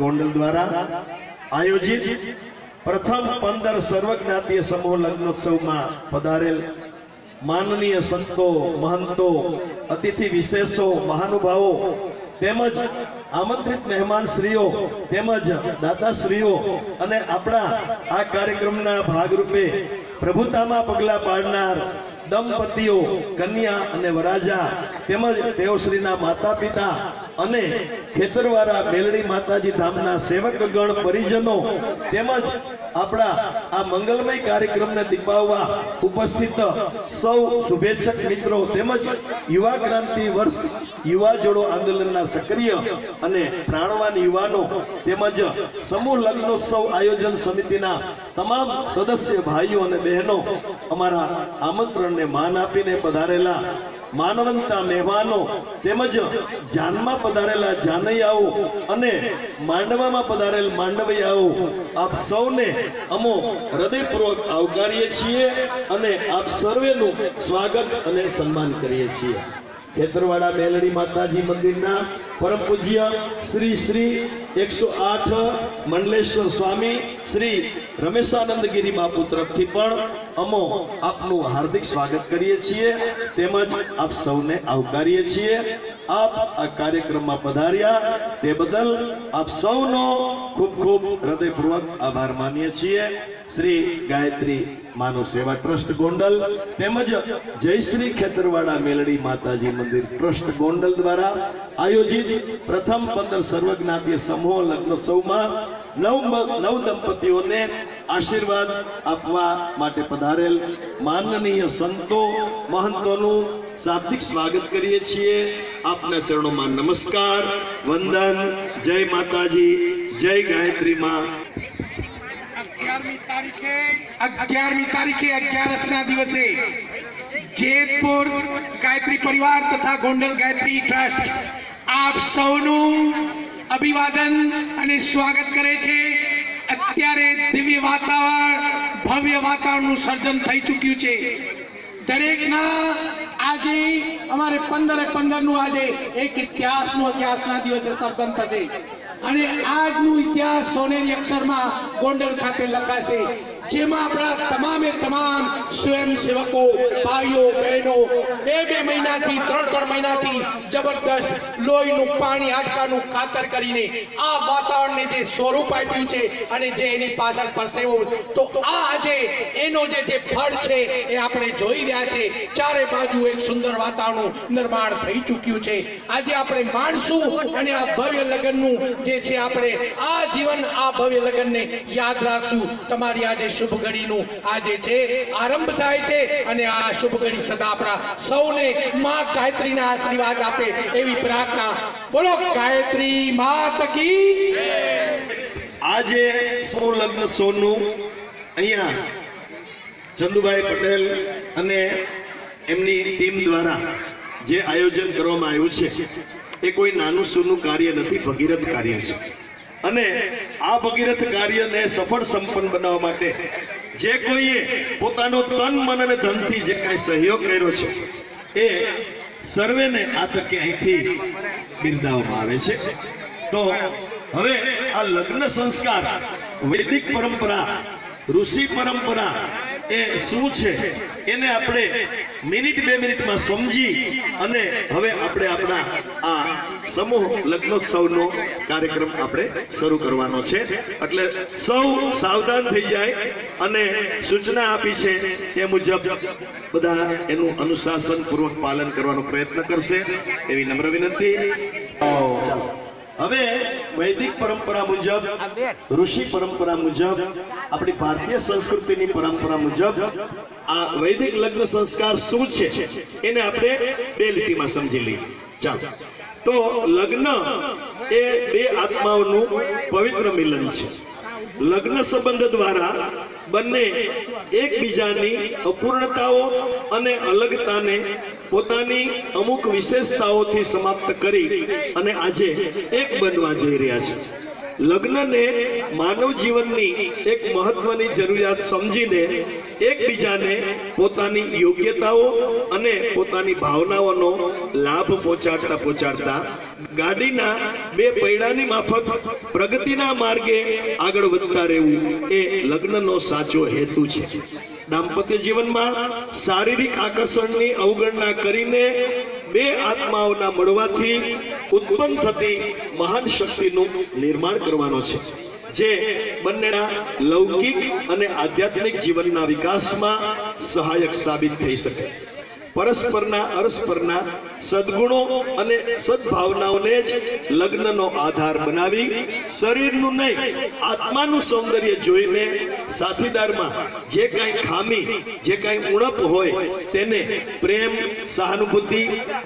ગોંડલ દ્વારા આયોજિત પ્રથમ પંદર સર્વજ્ઞાતીય સમૂહ લગ્નોત્સવમાં પધારેલ માનનીય સંતો, મહંતો, અતિથિ વિશેષો, મહાનુભાવો તેમજ આમંત્રિત મહેમાન શ્રીઓ તેમજ દાતાશ્રીઓ અને આપણા આ કાર્યક્રમના ભાગરૂપે પ્રભુતામાં પગલા પાડનાર દંપતીઓ, કન્યા અને વરાજા તેમજ તેઓ શ્રીના માતા પિતા અને ખેતરવાળા મેલડી માતાજી ધામના સેવકગણ પરિજનો તેમજ આપણા આ મંગલમય કાર્યક્રમને દીપાવવા ઉપસ્થિત સૌ શુભેચ્છક મિત્રો તેમજ યુવા ક્રાંતિ વર્ષ યુવા જોડો આંદોલનના સક્રિય અને પ્રાણવાન યુવાનો તેમજ સમૂહ લગ્નોત્સવ આયોજન સમિતિના તમામ સદસ્ય ભાઈઓ અને બહેનો અમારા આમંત્રણને માન આપીને પધારેલા માનવંતા મહેમાનો તેમજ જાનમાં પધારેલા જાનૈયાઓ અને માંડવામાં પધારેલ માંડવૈયાઓ, આપ સૌને અમો હૃદયપૂર્વક આવકારીએ છીએ અને આપ સર્વેનું સ્વાગત અને સન્માન કરીએ છીએ. ખેતરવાડા મેલડી માતાજી મંદિરના પરમ પૂજ્ય શ્રી શ્રી એકસો આઠ મંડલેશ્વર સ્વામી શ્રી રમેશાનંદ ગિરી બાપુ તરફથી પણ અમો આપનું હાર્દિક સ્વાગત કરીએ છીએ. તેમજ આપ સૌને આવકારીએ છીએ. આપ આ કાર્યક્રમમાં પધાર્યા. તે બદલ આપ સૌનો ખૂબ ખૂબ હૃદયપૂર્વક આભાર માનીએ છીએ. શ્રી ગાયત્રી માનવ સેવા ટ્રસ્ટ ગોંડલ તેમજ જયશ્રી ખેતરવાડા મેલડી માતાજી મંદિર ટ્રસ્ટ ગોંડલ દ્વારા આયોજિત પ્રથમ પંદર સર્વજ્ઞાતીય સમૂહ લગ્નોત્સવમાં નવ નવ દંપતીઓને આશીર્વાદ આપવા માટે પધારેલ માનનીય સંતો મહંતોનું શાબ્દિક સ્વાગત કરીએ છીએ આપના ચરણોમાં નમસ્કાર. વંદન. જય માતાજી. જય ગાયત્રી માં. અગિયારમી તારીખે અગિયારસ દિવસે જેતપુર ગાયત્રી પરિવાર તથા ગોંડલ ગાયત્રી ટ્રસ્ટ આપ સૌનું અભિવાદન અને સ્વાગત કરે છે. અત્યારે દિવ્ય વાતાવરણ, ભવ્ય વાતાવરણનું સર્જન થઈ ચૂક્યું છે. દરેકના આજે, અમારે પંદરે પંદરનું આજે એક ઇતિહાસનું ઇતિહાસના દિવસે સર્જન થશે. અને આજનું ઇતિહાસ સોનેરી અક્ષરમાં ગોંડલ ખાતે લખાશે. જેમાં આપણા તમામે તમામ સ્વયંસેવકો, ભાઈઓ, બહેનો, બે બે મહિનાથી, ત્રણ ત્રણ મહિનાથી જબરદસ્ત લોહીનું પાણી હાડકાનું ખાતર કરીને આ વાતાવરણને જે સ્વરૂપ આપ્યું છે અને જે એની પાછળ પરસેવો તો આ આજે એનો જે જે ફળ છે એ આપણે જોઈ રહ્યા છે. ચારે બાજુ એક સુંદર વાતાવરણનું નિર્માણ થઈ ચૂક્યું છે. આજે આપણે માણશું અને આ ભવ્ય લગ્નનું જે છે આપણે આ જીવન, આ ભવ્ય લગ્નને યાદ રાખશું. તમારી આજે શુભ ઘડીનું આજે છે, આરંભ થાય છે અને આ શુભ ઘડી સદા આપણા સૌને માં ગાયત્રીના આશીર્વાદ આપે એવી પ્રાર્થના. બોલો, ગાયત્રી માત કી આજે સૌ લગ્ન સોનું અહીંયા ચંદુભાઈ પટેલ અને એમની ટીમ દ્વારા જે આયોજન કરવામાં આવ્યું છે, એ કોઈ નાનું સૂનું કાર્ય નથી, ભગીરથ કાર્ય છે. અને આ ભગીરથ કાર્યને સફળ સંપન્ન બનાવવા માટે જે કોઈએ પોતાનો તન, મન અને ધનથી જે કાંઈ સહયોગ કર્યો છે, એ સર્વેને આ તકે અહીંથી બિરદાવવામાં આવે છે. તો હવે આ લગ્ન સંસ્કાર, વૈદિક પરંપરા, ઋષિ પરંપરા એ શું છે? એને આપણે મિનિટ બે મિનિટમાં સમજી અને હવે આપણે આપણા આ સમૂહ લગ્નોત્સવનો કાર્યક્રમ આપણે શરૂ કરવાનો છે. એટલે સૌ સાવધાન થઈ જાય અને સૂચના આપી છે તે મુજબ બધા એનું અનુશાસન પૂર્વક પાલન કરવાનો પ્રયત્ન કરશે. એવી નમ્ર વિનંતી. ચાલો. હવે વૈદિક પરંપરા મુજબ, ઋષિ પરંપરા મુજબ, આપણી ભારતીય સંસ્કૃતિની પરંપરા મુજબ, આ વૈદિક લગ્ન સંસ્કાર શું છે એને આપણે બે લીટીમાં સમજી લઈએ. ચાલો. તો લગ્ન એ બે આત્માઓનું પવિત્ર મિલન છે. લગ્ન સંબંધ દ્વારા બંને એકબીજાની અપૂર્ણતાઓ અને અલગતાને પોતાની અમુક વિશેષતાઓથી સમાપ્ત કરી અને આજે એક બનવા જઈ રહ્યા છે. લગ્નને માનવ જીવનની એક મહત્વની જરૂરિયાત સમજીને એકબીજાને પોતાની યોગ્યતાઓ અને પોતાની ભાવનાઓનો લાભ પહોંચાડતા પહોંચાડતા ગાડીના બે પૈડાની માફક પ્રગતિના માર્ગે આગળ વધતા રહેવું એ લગ્નનો સાચો હેતુ છે. દાંપત્ય જીવનમાં શારીરિક આકર્ષણની અવગણના કરીને બે આત્માઓના મળવાથી ઉત્પન્ન થતી મહાન શક્તિનું નિર્માણ કરવાનો છે. જે બંનેના લૌકિક અને આધ્યાત્મિક જીવનના વિકાસમાં સહાયક સાબિત થઈ શકે. પરસ્પરના, અરસ્પરના સદગુણો અને સદભાવનાઓને જ લગ્નનો આધાર બનાવી શરીરનું નહીં, આત્માનું સૌંદર્ય જોઈને સાથીદારમાં જે કાંઈ ખામી, જે કાંઈ ઉણપ હોય તેને પ્રેમ, સહાનુભૂતિ,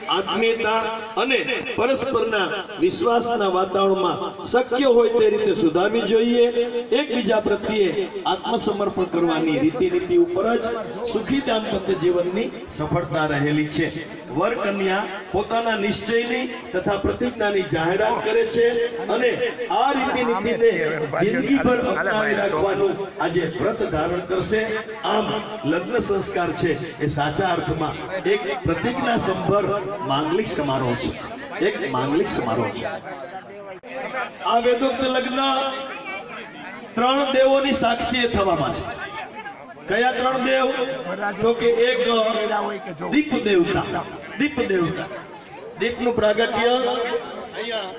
આત્મીયતા અને પરસ્પરના વિશ્વાસના વાતાવરણમાં શક્ય હોય તે રીતે સુધારવી જોઈએ. એકબીજા પ્રત્યે આત્મસમર્પણ કરવાની રીતિ નીતિ ઉપર જ સુખી, દાંપત્ય જીવનની સફળતા રહેલી છે. વર કન્યા પોતાના નિશ્ચયની તથા પ્રતિજ્ઞાની જાહેરાત કરે છે અને આ રીતિ નીતિને જિંદગીભર અપનાવી રાખવાનું આજે વ્રત ધારણ કરશે. આમ લગ્ન સંસ્કાર છે એ સાચા અર્થમાં એક પ્રતિજ્ઞા સંભર માંગલિક સમારોહ છે. એક માંગલિક સમારોહ છે. આ વેદોક્ત લગ્ન ત્રણ દેવોની સાક્ષીએ થવામાં છે. કયા ત્રણ દેવ? તો કે એક દીપ દેવતા દીપ દેવતા દીપનું પ્રાગટ્ય અહીંયા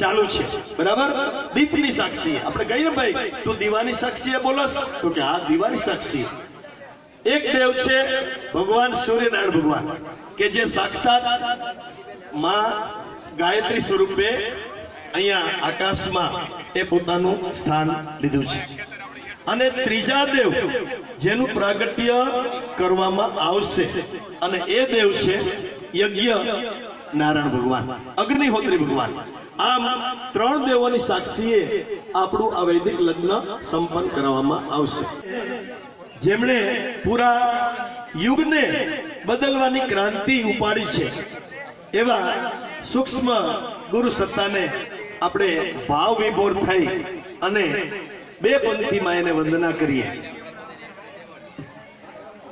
ચાલુ છે. બરાબર? દીપની સાક્ષી. આપણે કહીએ ને ભાઈ, તું દીવાની સાક્ષી બોલસ. તો કે, હા, દીવાની સાક્ષી. એક દેવ છે ભગવાન સૂર્યનારાયણ ભગવાન, કે જે સાક્ષાતમાં ગાયત્રી સ્વરૂપે અહીંયા આકાશમાં એ પોતાનું સ્થાન લીધું છે. અને ત્રીજા દેવ જેનું પ્રાગટ્ય કરવામાં આવશે. અને એ દેવ છે યજ્ઞ નારાયણ ભગવાન, અગ્નિહોત્રી ભગવાન. આમ ત્રણ દેવોની સાક્ષીએ આપણું આ વૈદિક લગ્ન સંપન્ન કરવામાં આવશે. જેમણે પૂરા યુગને બદલવાની ક્રાંતિ ઉપાડી છે, એવા સૂક્ષ્મ ગુરુ સત્તાને આપણે ભાવ વિભોર થઈ અને બે પંક્તિમાં એને વંદના કરીએ.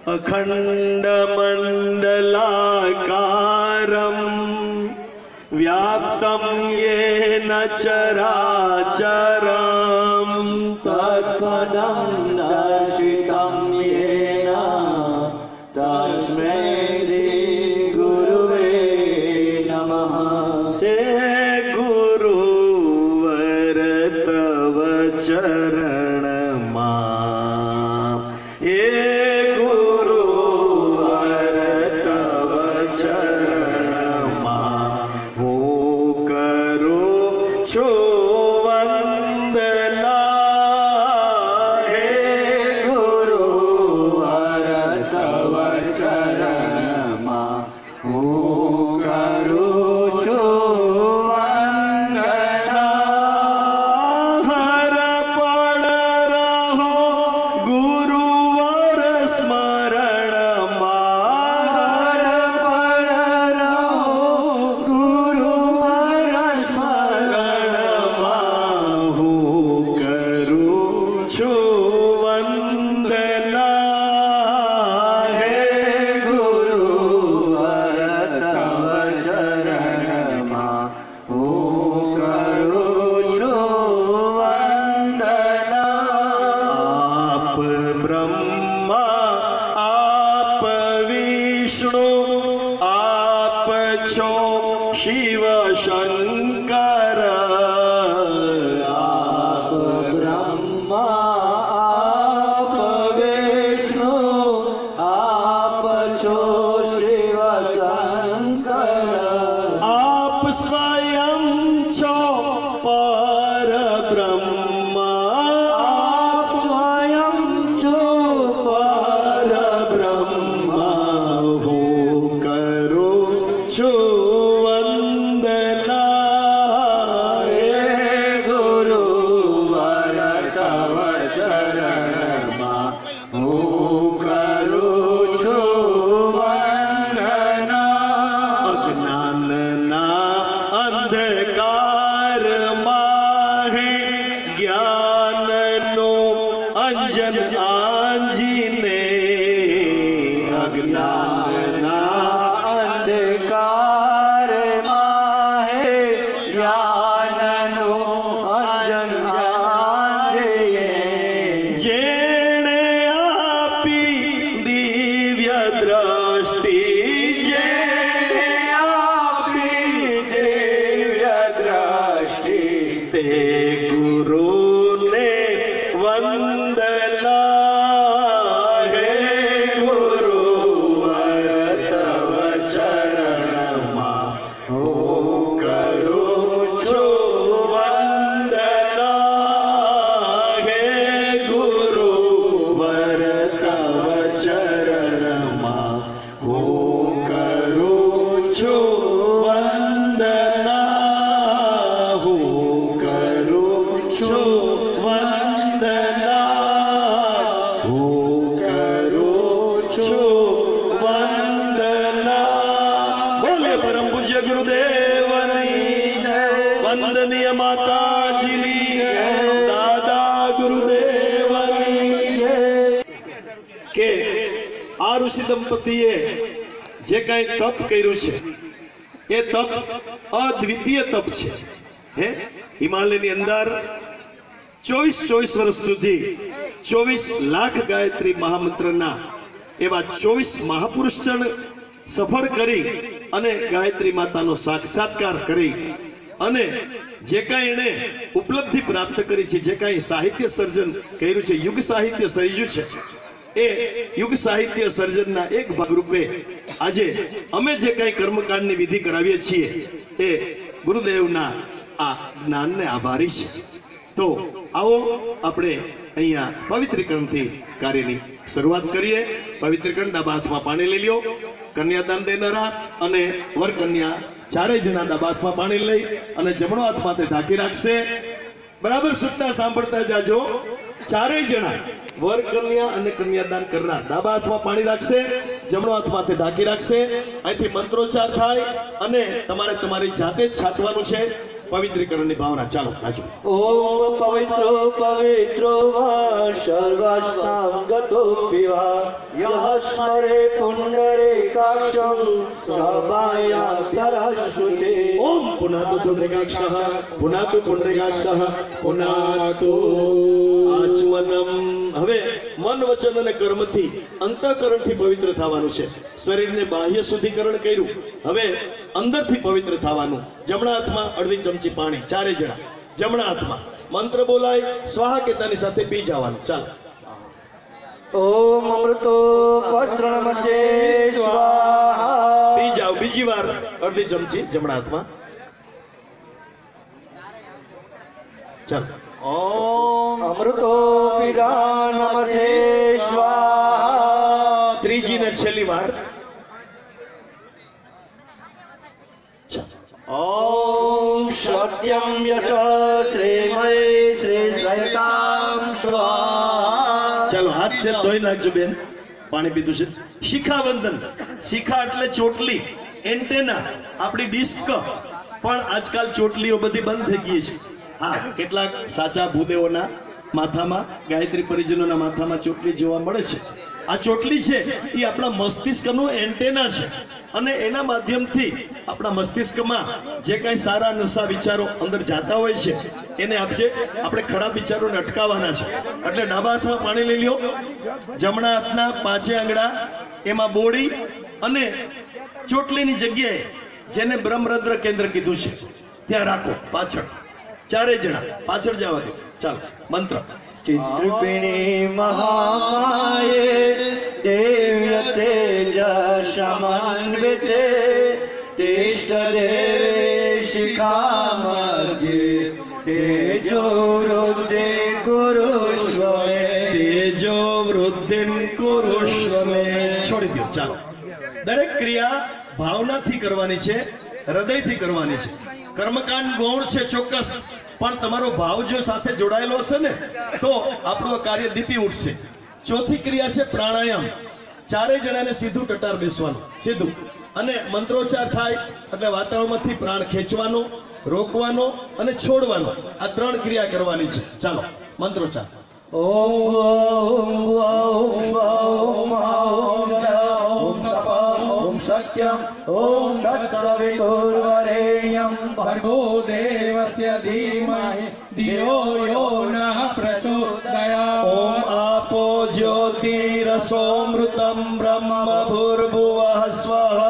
અખંડ મંડલાકારમ વ્યાપ્તમ યેન ચરાચરમ. તત્પદમ શિવ શંકર ઋષિ જે કાંઈ તપ કર્યું છે, એ તપ અદ્વિતીય તપ છે. હે? હિમાલયની અંદર ચોવીસ ચોવીસ વર્ષ સુધી ચોવીસ લાખ ગાયત્રી મહામંત્રના એવા ચોવીસ મહાપુરુષજન સફળ કરી અને ગાયત્રી માતાનો સાક્ષાત્કાર કરી અને જે કાંઈ એણે ઉપલબ્ધિ પ્રાપ્ત કરી છે, જે કાંઈ સાહિત્ય સર્જન કર્યું છે, યુગ સાહિત્ય સર્જ્યું છે એ યુગ સાહિત્ય સર્જનના એક ભાગરૂપે આજે અમે જે કઈ કર્મકાંડની વિધિ કરાવીએ છીએ, એ ગુરુદેવના આ જ્ઞાનને આભારી છે. તો આવો આપણે અહીંયા પવિત્રીકરણથી કાર્યની શરૂઆત કરીએ. પવિત્રીકરણ ડાબા હાથમાં પાણી લઈ લ્યો, કન્યાદાન દેનારા અને વર કન્યા ચારેય જણા ડાબા હાથમાં પાણી લઈ અને જમણો હાથમાં તે ઢાંકી રાખશે. બરાબર સૂચના સાંભળતા જાજો. ચારેય જણા વર કન્યા અને કન્યાદાન કરનાર ડાબા હાથમાં પાણી રાખશે, જમણો હાથમાંથી તે ઢાંકી રાખશે. અહીંથી મંત્રોચ્ચાર થાય અને તમારે તમારી જાતે જ છાંટવાનું છે. પવિત્રીકરણની ભાવના ચાલો રાજુ ઓમ પવિત્રો પવિત્રો વા સર્વસ્નામ ગતો પીવા યહ સ્મરે પુંડરે કાક્ષમ સભાયાભ્યરશુચે ઓમ પુનાતુ પુંડરીકાક્ષઃ પુનાતુ પુંડરીકાક્ષઃ પુનાતુ આચમનમ હવે મન વચન અને કર્મથી અંતઃકરણથી પવિત્ર થવાનું છે. શરીરને બાહ્ય શુદ્ધિકરણ કર્યું. હવે અંદરથી પવિત્ર થવાનું. જમણા હાથમાં અડધી ચમચી પાણી ચારે જણા. જમણા હાથમાં. મંત્ર બોલાય સ્વાહા કેતાની સાથે પી જવાનું. ચાલો. ઓમ અમૃતો વસ્ત્રણમસે સ્વાહા. પી જાવ બીજી વાર અડધી ચમચી જમણા હાથમાં. ચાલો. ઓમ. અમૃતો સ્વાહા ત્રીજી ને છેલ્લી વાર. ઓમ સત્યમ યશ શ્રીમય શ્રી સ્વાહા. ચાલો હાથ છે ધોઈ નાખજો બેન. પાણી પીધું છે. શિખા વંદન શિખા એટલે ચોટલી એન્ટેના આપણી ડિસ્ક. પણ આજકાલ ચોટલીઓ બધી બંધ થઈ ગઈ છે. હા, કેટલાક સાચા ભૂદેવોના માથામાં, ગાયત્રી પરિજનોના માથામાં ચોટલી જોવા મળે છે. આ ચોટલી છે, એ આપણા મસ્તિષ્કનું એન્ટેના છે. અને એના માધ્યમથી આપણા મસ્તિષ્કમાં જે કાંઈ સારા નશા વિચારો અંદર જાતા હોય છે, એને આપજે આપણે ખરાબ વિચારોને અટકાવવાના છે. એટલે ડાબા હાથમાં પાણી લઈ લ્યો, જમણા હાથના પાંચે આંગળા, એમાં બોડી અને ચોટલીની જગ્યાએ જેને બ્રહ્મરદ્ર કેન્દ્ર કીધું છે, ત્યાં રાખો પાછળ. ચારેય જણા પાછળ જવા દો. ચાલો મંત્ર. ચિત્રપિણી મહામાયે દેવ્યતે જશમાન્વિતે સમન્વિતે તિષ્ઠ દેવે શિખામધ્યે તેજો વૃદ્ધિ કુરુષ્વ તેજો વૃદ્ધિમ કુરુષ્વ છોડી દો ચાલો. દરેક ક્રિયા ભાવનાથી કરવાની છે હૃદયથી કરવાની છે. કર્મકાંડ ગૌણ છે ચોક્કસ. પણ તમારો ભાવ જો સાથે જોડાયેલો હશે ને, તો આપણું કાર્ય દીપી ઉઠશે. ચોથી ક્રિયા છે પ્રાણાયામ. ચારેય જણાને સીધું ટટાર બેસવાનું, સીધું. અને મંત્રોચ્ચાર થાય, એટલે વાતાવરણમાંથી પ્રાણ ખેંચવાનો, રોકવાનો અને છોડવાનો. આ ત્રણ ક્રિયા કરવાની છે. ચાલો, મંત્રોચ્ચાર. ઓમ ઓમ ઓમ ઓમ ઓમ ભર્ગો देवस्य धीमहि धियो यो नः प्रचोदया। ઓમ आपो જ્યોતિરસોમૃતમ ब्रह्म भूर्भुवः स्वः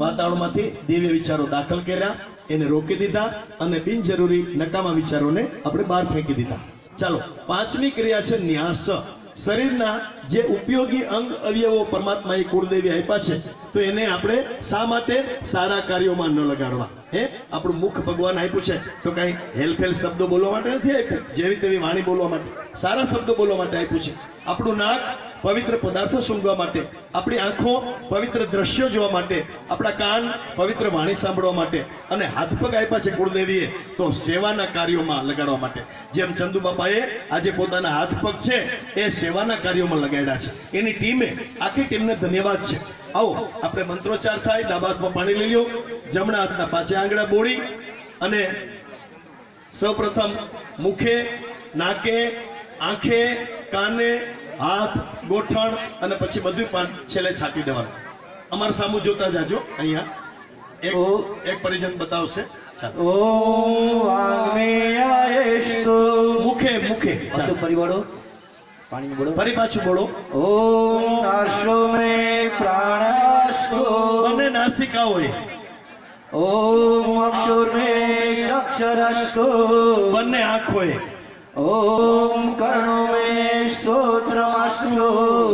વાતાવરણમાંથી દિવ્ય વિચારો દાખલ કર્યા એને રોકી દીધા અને બિનજરૂરી નકામા વિચારોને આપણે બહાર ફેંકી દીધા. ચાલો પાંચમી ક્રિયા છે ન્યાસ. શરીરના જે ઉપયોગી અંગ અવયવો પરમાત્માએ કુળદેવી આપ્યા છે, તો એને આપણે શા માટે સારા કાર્યોમાં ન લગાડવા? હે? આપણું મુખ ભગવાન આપ્યું છે, તો કઈ હેલફેલ શબ્દો બોલવા માટે નથી આપ્યું? જેવી તેવી વાણી બોલવા માટે. સારા શબ્દો બોલવા માટે આપ્યું છે. આપણું નાક પવિત્ર પદાર્થો સૂંઘવા માટે, આપણી આંખો પવિત્ર દ્રશ્યો જોવા માટે, આપણા કાન પવિત્ર વાણી સાંભળવા માટે અને હાથ પગ આપ્યા છે કુળદેવીએ, તો સેવાના કાર્યોમાં લગાડવા માટે. જેમ ચંદુ બાપાએ આજે પોતાના હાથ પગ છે, એ સેવાના કાર્યોમાં લગાડ્યા છે. એની ટીમે આખી ટીમને ધન્યવાદ છે. આવો, આપણે મંત્રોચ્ચાર થાય ડાબા હાથમાં પાણી લઈ લ્યો, જમણા હાથના પાછા આંગળા બોળી અને સૌપ્રથમ મુખે, નાકે, આંખે, કાને હાથ ગોઠણ અને પછી બધું પણ છેલ્લે છાંટી દેવાનું. અમારા સામુ જોતા જાજો અહીંયા. એક એક પરિજન બતાવશે. ઓ વાંગ્મેયાયેસ્તુ મુખે મુખે. ચાલો. પરિબળો. પાણી બોલો ફરી પાછું બોલો ઓમ નાશો મે પ્રાણાસ્તુ અને નાસિકા હોય ઓમ અક્ષુર મે ચક્ષરસ્તુ બંને આંખ ઓમ કર્ણો મે સ્તોત્રમસ્તુ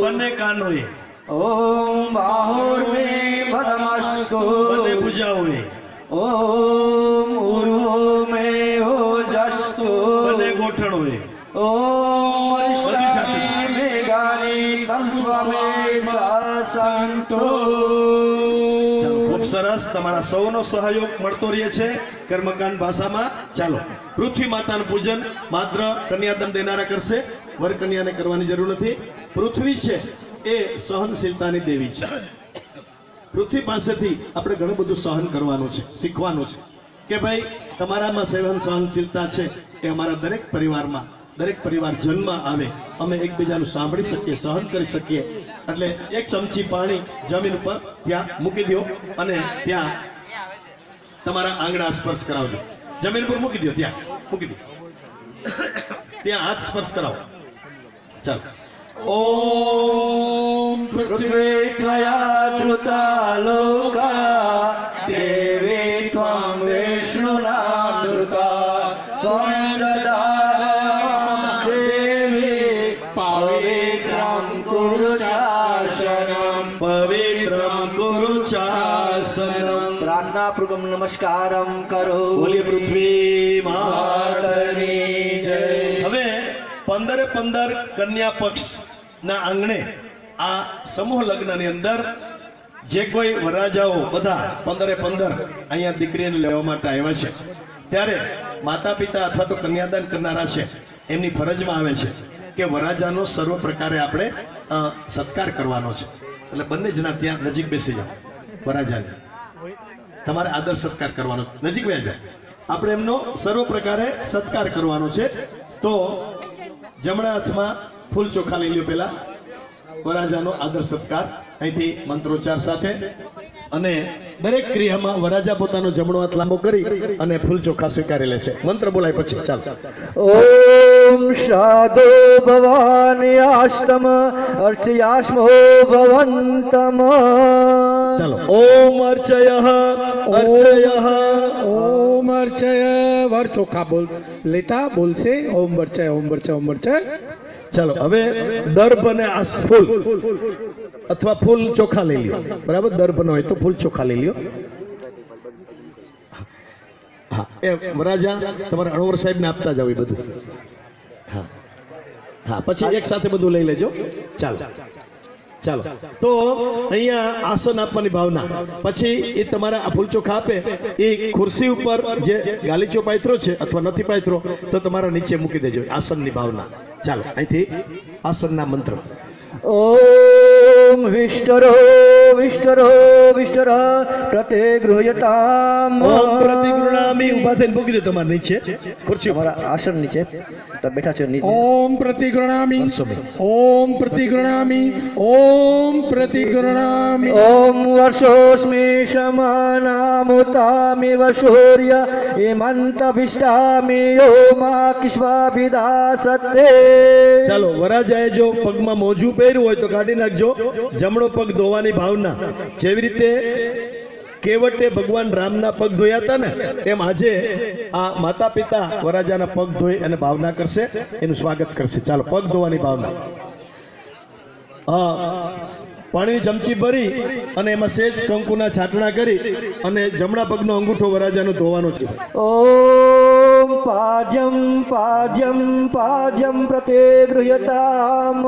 બંને કાનોએ ઓમ બાહુર મે ભદમસ્તુ બંને ભુજાઓએ ઓમ ઉર્વો મે ઓજસ્તુ બંને ગોઠણોએ ઓમ બધું સાથે. મેઘાની તંસ્વ મે શાસંતો ચાલો ખૂબ તમારા સૌનો સહયોગ મળતો રહે છે કર્મકાંડ ભાષામાં. ચાલો પૃથ્વી માતાનું પૂજન માત્ર કન્યાદાન દેનારા કરશે વર કન્યાને કરવાની જરૂર નથી. પૃથ્વી છે એ સહનશીલતાની દેવી છે. પૃથ્વી પાસેથી આપણે ઘણું બધું સહન કરવાનું છે, શીખવાનું છે. કે ભાઈ, તમારામાં સેવન સહનશીલતા છે એ અમારા દરેક પરિવારમાં, દરેક પરિવાર જન્મ આવે. અમે એકબીજાનું સાંભળી શકીએ, સહન કરી શકીએ. એટલે એક ચમચી પાણી જમીન ઉપર ત્યાં મૂકી દો અને ત્યાં તમારા આંગણા સ્પર્શ કરાવજો. જમીન પર મૂકી દો ત્યાં. મૂકી દો ત્યાં હાથ સ્પર્શ કરાવો. ચાલો. ઓમ પૃથ્વી ત્વયા ધૃતા લોકા દેવી ત્વં વિષ્ણુના દુર્ગા ત્વં પૂર્વક નમસ્કારમ કરો બોલી પૃથ્વી હવે પંદરે પંદર કન્યા પક્ષ ના આંગણે આ સમૂહ લગ્નની અંદર જે કોઈ વરરાજાઓ બધા પંદરે પંદર અહીંયા દીકરીને લેવા માટે આવ્યા છે ત્યારે માતા પિતા અથવા તો કન્યાદાન કરનારા છે એમની ફરજમાં આવે છે કે વરરાજાનો સર્વ પ્રકારે આપણે સત્કાર કરવાનો છે એટલે બંને જણા ત્યાં નજીક બેસી જાઓ વરરાજાને તમારે આદર સત્કાર કરવાનો છે. નજીક બે જાય આપણે એમનો સર્વ પ્રકારે સત્કાર કરવાનો છે. તો જમણા હાથમાં ફૂલ ચોખા લઈ લ્યો પેલા વરાજાનો આદર સત્કાર. અહીંથી મંત્રોચ્ચાર સાથે. અને દરેક ક્રિયામાં વરાજા પોતાનો જમણો હાથ લાંબો કરી અને ફૂલ ચોખા સ્વીકારી લેશે મંત્ર બોલાય પછી ચાલ. ઓમ સાધો ભવાની આશ્રમ અર્ચયાસ્મો ભવંતમ. ચાલો. ઓમ અર્ચય અર્ચય. ઓમ અર્ચય. વર ચોખા બોલ. લેતા બોલશે. ઓમ વર્ચય ઓમ વર્ચય ઓમ વર્ચય ચાલો, હવે દર્ભ અને આ ફૂલ અથવા ફૂલ ચોખા લઈ લ્યો. બરાબર? દર્ભ હોય તો ફૂલ ચોખા લઈ લ્યો. હા, એ વરાજા તમારા અણવર સાહેબને આપતા જાવ એ બધું. હા. હા, પછી એક સાથે બધું લઈ લેજો. ચાલો. ચાલો. તો અહીંયા આસન આપવાની ભાવના. પછી એ તમારા આ ફૂલચોખા આપે એ ખુરશી ઉપર જે ગાલીચો પાથરો છે અથવા નથી પાથરો તો તમારા નીચે મૂકી દેજો. આસનની ભાવના. ચાલો, અહીંથી આસનના મંત્ર. ॐ विष्टरो विष्टरो विष्टर प्रतिगृह्यताम् ઓમ પ્રતિગૃણામી ઊભા થઈને મૂકી દે તમારે નીચે ખુરશી ઉપર. અમારા આસન નીચે તો બેઠા છે નીચે ઓમ પ્રતિગૃણામી ઓમ પ્રતિગૃણામી ઓમ પ્રતિગૃણામી ॐ वर्षोऽस्मि शमानामुतामिव सूर्य इमन्तभिष्टामि यो मा किश्वाभिदासते ચાલો વરાજાએ જો પગમાં મોજું પહેર્યું હોય તો કાઢી નાખજો જમણો પગ ધોવાની ભાવના. જેવી રીતે કેવટે ભગવાન રામના પગ ધોયા હતા ને એમ આજે આ માતા પિતા વરાજાના પગ ધોઈ અને ભાવના કરશે. એનું સ્વાગત કરશે. ચાલો, પગ ધોવાની ભાવના. હા પાણીની ચમચી ભરી અને એમાં સેજ કંકુના છાટણા કરી અને જમણા પગનો અંગૂઠો વરાજાનો ધોવાનો છે. ઓમ પાદ્યમ પાદ્યમ પાદ્યમ પ્રતે ગૃહ્યતામ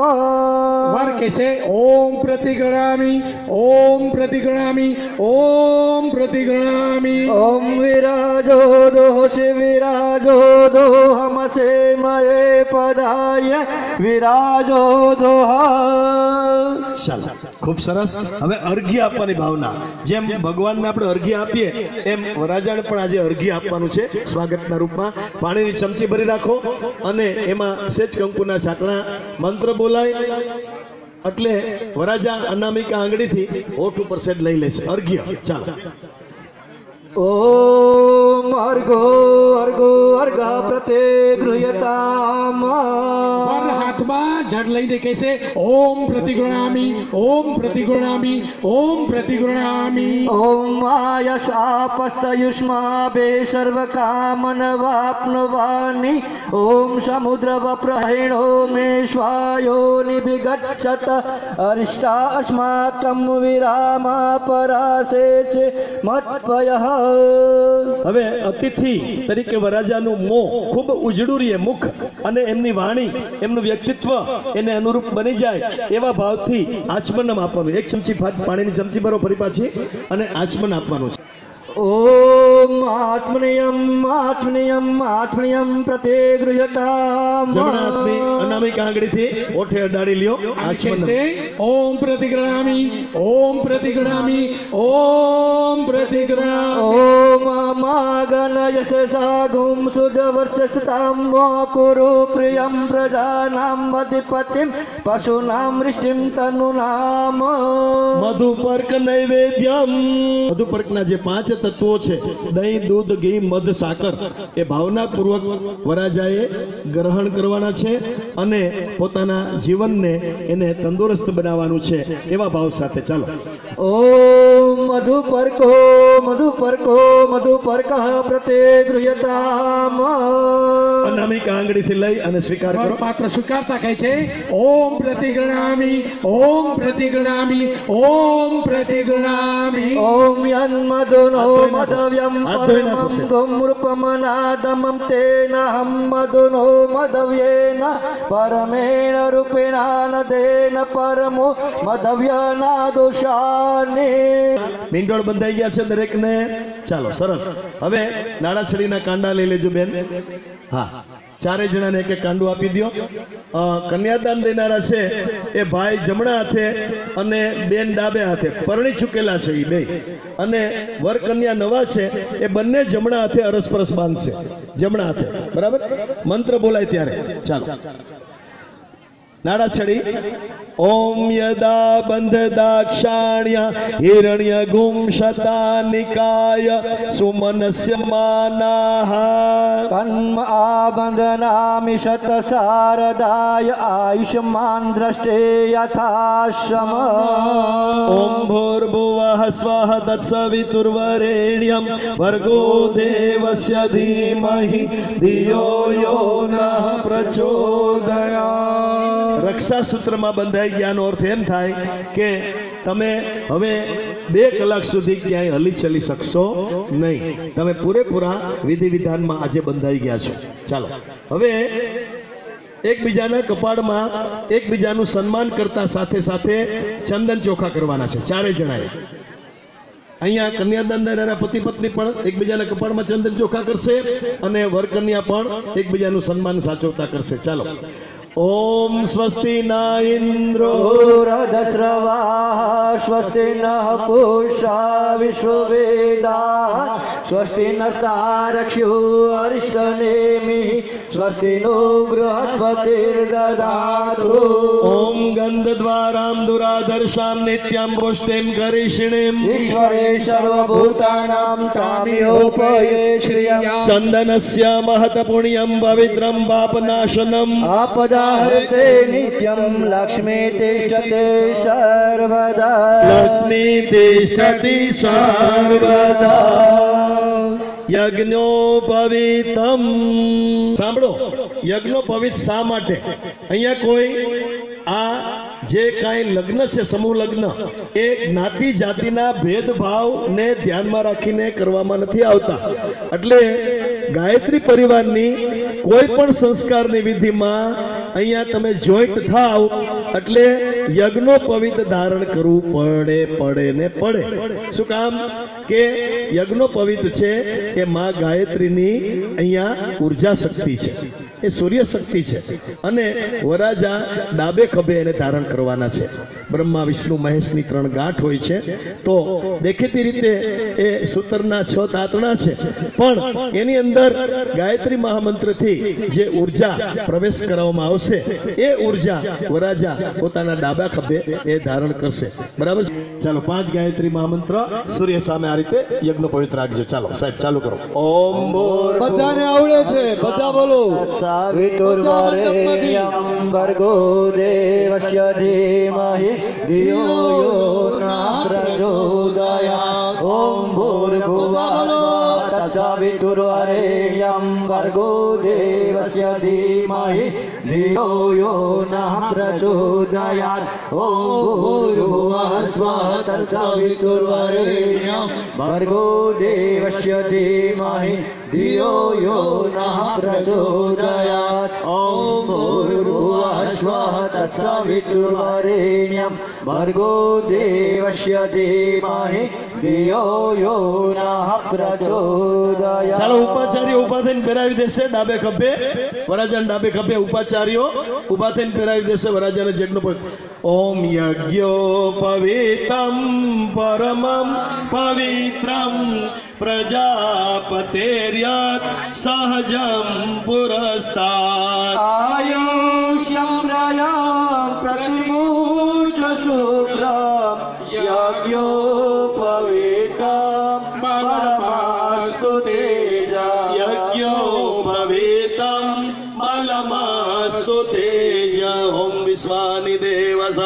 વાર કેસે ઓમ પ્રતિગણામી ઓમ પ્રતિગણામી ઓમ પ્રતિગણામી. ઓમ વિરાજો દોષે વિરાજો દોહમસે મયે પદાય વિરાજો દોહ. ચાલ. ખૂબ સરસ હવે અર્ઘ્ય આપવાની ભાવના જેમ ભગવાનને આપણે અર્ઘ્ય આપીએ એમ વરાજાને પણ આજે અર્ઘ્ય આપવાનું છે સ્વાગતના રૂપમાં પાણીની ચમચી ભરી રાખો અને એમાં સેજ કંકુના છાટણા મંત્ર બોલાય એટલે વરાજા અનામિકા આંગળીથી હોઠ ઉપર સેજ લઈ લેશે અર્ઘ્ય ચાલો ॐ अर्घो अर्घो अर्घ प्रतिगृह्यताम् વાર હાથમાં ઝાડ લઈને કહેશે ઓમ પ્રતિગુણામી ઓમ પ્રતિગુણામી ઓમ પ્રતિગુણામી ઓમ માયશ શાપસ્તયુષ્મા બે સર્વ કામન વાપનવાની ઓમ સમુદ્ર વપ્રહેણો મે શ્વાયો નિભિગચ્છત અરિષ્ટા અસ્માકમ વિરામા પરાસે છે મત્પયઃ। હવે અતિથિ તરીકે વરાજાનું મો ખૂબ ઉજળું રહે મુખ અને એમની વાણી એમનું વ્યક્તિત્વ એને અનુરૂપ બની જાય એવા ભાવથી આચમનમ આપવાનું. એક ચમચી પાણીની ચમચી ભરો ફરી પાછી અને આચમન આપવાનું છે. ઓમ આત્મનિયમ આત્મનિયમ આત્મનિયમ પ્રતે ગૃહ્યતા જમણા હાથની અનામિક આંગળીથી ઓઠે અડાડી લ્યો આચમન ઓમ પ્રતિગ્રહામી ઓમ પ્રતિગ્રહામી ઓમ પ્રતિગ્રહ ઓમ માગન યશસા ગુમ સુદ વર્ચસતામ કુરુ પ્રિયમ પ્રજાનામ અધિપતિમ પશુનામ ઋષિમ તનુનામ મધુપર્ક નૈવેદ્યમ મધુપર્કના જે પાંચ તત્વો છે. દહીં દૂધ ઘી મધ સાકર. એ ભાવનાપૂર્વક વરાજાએ ગ્રહણ કરવાના છે અને પોતાના જીવનને એને તંદુરસ્ત બનાવવાનું છે. એવા ભાવ સાથે ચાલો. ઓ મધુ પરકો મધુ પરકો મધુ પરક પ્રતે ગૃહ્યતામ. અનામિકા આંગળીથી લઈ અને સ્વીકાર કરો. પાત્ર સ્વીકારતા કહે છે ઓમ પ્રતિગૃણામી ઓમ પ્રતિગૃણામી ઓમ પ્રતિગૃણામી. ઓમ યન્મદો मदव्यं हाथ धोई ना परमं पुसे। गुमरूपमनादमं तेन हं मधुनो मदव्येन परमेण रूपेणानदेन परमो मदव्यनादोषानि મીંડોળ બંધાઈ ગયા છે દરેકને ચાલો સરસ હવે નાળા છડીના કાંડા લઈ લેજો બેન હા ચારે જણાને એક એક કાંડું આપી દો કન્યાદાન દેનારા છે એ ભાઈ જમણા હાથે અને બેન ડાબે હાથે. પરણી ચૂકેલા છે એ બે. અને વર કન્યા નવા છે એ બંને જમણા હાથે અરસપરસ બાંધશે. જમણા હાથે. બરાબર? મંત્ર બોલાય ત્યારે. ચાલો. નાડા છડી ઓમ યદા બંધ દાક્ષાણ્યા હિરણ્ય ગુમ શતા નિકાય સુમનસ્ય માનાહ. કન્મ આબંધનામિ શત શારદાય આયુષ્માન દ્રષ્ટે યથાશ્રમ. ઓમ ભૂર્ભુવઃ સ્વઃ તત્સવિતુર્વરેણ્યમ ભર્ગો દેવસ્ય ધીમહિ. ધિયો યો નઃ પ્રચોદયા રક્ષા સૂત્રમાં બંધાઈ ગયાનો અર્થ એમ થાય કે તમે હવે બે કલાક સુધી ક્યાંય હલી ચલી શકશો નહીં. તમે પૂરેપૂરા વિધિ વિધાનમાં આજે બંધાઈ ગયા છો. ચાલો. હવે એકબીજાના કપાળમાં એકબીજાનું સન્માન કરતા સાથે સાથે ચંદન ચોખા કરવાના છે. ચારે જણાએ. અહીંયા કન્યાદાન દેનારા પતિ પત્ની પણ એકબીજાના કપાળમાં ચંદન ચોખા કરશે અને વરકન્યા પણ એકબીજાનું સન્માન સાચવતા કરશે. ચાલો. ॐ स्वस्ति न इन्द्रो रजस्रवा स्वस्ति नः पूषा विश्ववेदा स्वस्ति नस्तारक्ष्यो अरिष्टनेमिः स्वस्ति नो बृहस्पतिर्ददातु ॐ गन्धद्वारां दुरादर्शां नित्यं पुष्टिं करिषिणीं ईश्वरे सर्वभूतानां तामियोपये श्रियं चन्दनस्य महत पुण्यं पवित्रं पापनाशनम् आपदा હરતે નિત્યમ લક્ષ્મી તિષ્ઠતે સર્વદા લક્ષ્મી તિષ્ઠતિ સર્વદા યજ્ઞોપવિતમ સાંભળો યજ્ઞોપવિત શા માટે? અહીંયા કોઈ આ જે કાંઈ લગ્ન છે, સમૂહ લગ્ન, એ જ્ઞાતિ જાતિના ભેદભાવને ધ્યાનમાં રાખીને કરવામાં નથી આવતા. એટલે ગાયત્રી પરિવારની કોઈ પણ સંસ્કારની વિધિમાં અહીંયા તમે જોઈન્ટ થાવ, એટલે યજ્ઞોપવિત ધારણ કરવું પડે પડે ને પડે. શું કામ? કે યજ્ઞોપવિત છે એ માં ગાયત્રીની અહીંયા ઊર્જા શક્તિ છે. એ સૂર્ય શક્તિ છે. અને વરાજા ડાબે ખભે એને ધારણ કરવાના છે. બ્રહ્મા, વિષ્ણુ, મહેશની ત્રણ ગાંઠ હોય છે. તો દેખીતી રીતે એ સૂતરના છ તાતણા છે. પણ એની અંદર અંદર ગાયત્રી મહામંત્રથી જે ઊર્જા પ્રવેશ કરાવવામાં આવશે એ ઊર્જા વરાજા પોતાના ડાબા ખભે એ ધારણ કરશે. બરાબર છે? ચાલો પાંચ ગાયત્રી મહામંત્ર સૂર્ય સામે આ રીતે યજ્ઞ પવિત્ર રાખજો. ચાલો સાહેબ ચાલુ કરો. ઓમ બધાને આવડે છે બધા બોલો. સાવિતુર્વરેણ્યં ભર્ગો દેવસ્ય ધીમહિ. ધિયો યો ન પ્રચોદયાત ઓમ ભૂર્ભુવઃ तत्सवितुर्वरेण्यं भर्गो देवस्य धीमहि धियो यो न प्रचोदयात् ॐ भूर्भुवः स्वः तत्सवितुर्वरेण्यं भर्गो देवस्य धीमहि धियो यो नः प्रचोदयात् ॐ भूर्भुवः स्वः तत्सवितुर्वरेण्यं भर्गो देवस्य धीमहि चलो उपाचार्य उपाधीन पेरावी देशे डाबे खबे वराजन डाबे खबे उपाचार्य उपाधीन पेरावी देशे वराजन जेडन पर ओम यज्ञो पवित्रम परम पवित्रम प्रजापतेर्यात सहजम पुरस्तात। आयो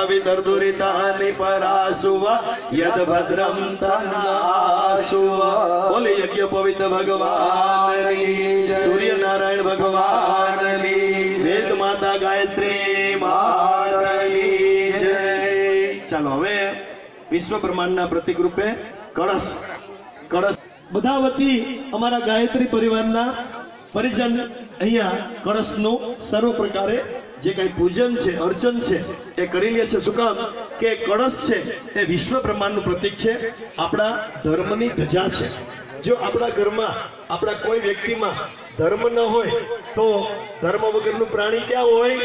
દેવ સવિતર્દુરિતાનિ પરાસુવ યદ ભદ્રમ તન્નાસુવ બોલે યજ્ઞોપવિત ભગવાનની સૂર્યનારાયણ ભગવાનની વેદ માતા ગાયત્રી માતાની જય ચાલો હવે વિશ્વ બ્રહ્માંડના પ્રતિક રૂપે કળશ કળશ બધા વતી અમારા ગાયત્રી પરિવારના પરિજન અહીંયા કળશનું સર્વ પ્રકારે જે કઈ પૂજન છે, અર્ચન છે, એ કરી લે છે. શું કામ? કે કળશ છે, એ વિશ્વ બ્રહ્માંડનું પ્રતીક છે. આપણા ધર્મની ધજા છે. જો આપણા ઘરમાં, આપણા કોઈ વ્યક્તિમાં ધર્મ ન હોય, તો ધર્મ વગરનું પ્રાણી ક્યાં હોય?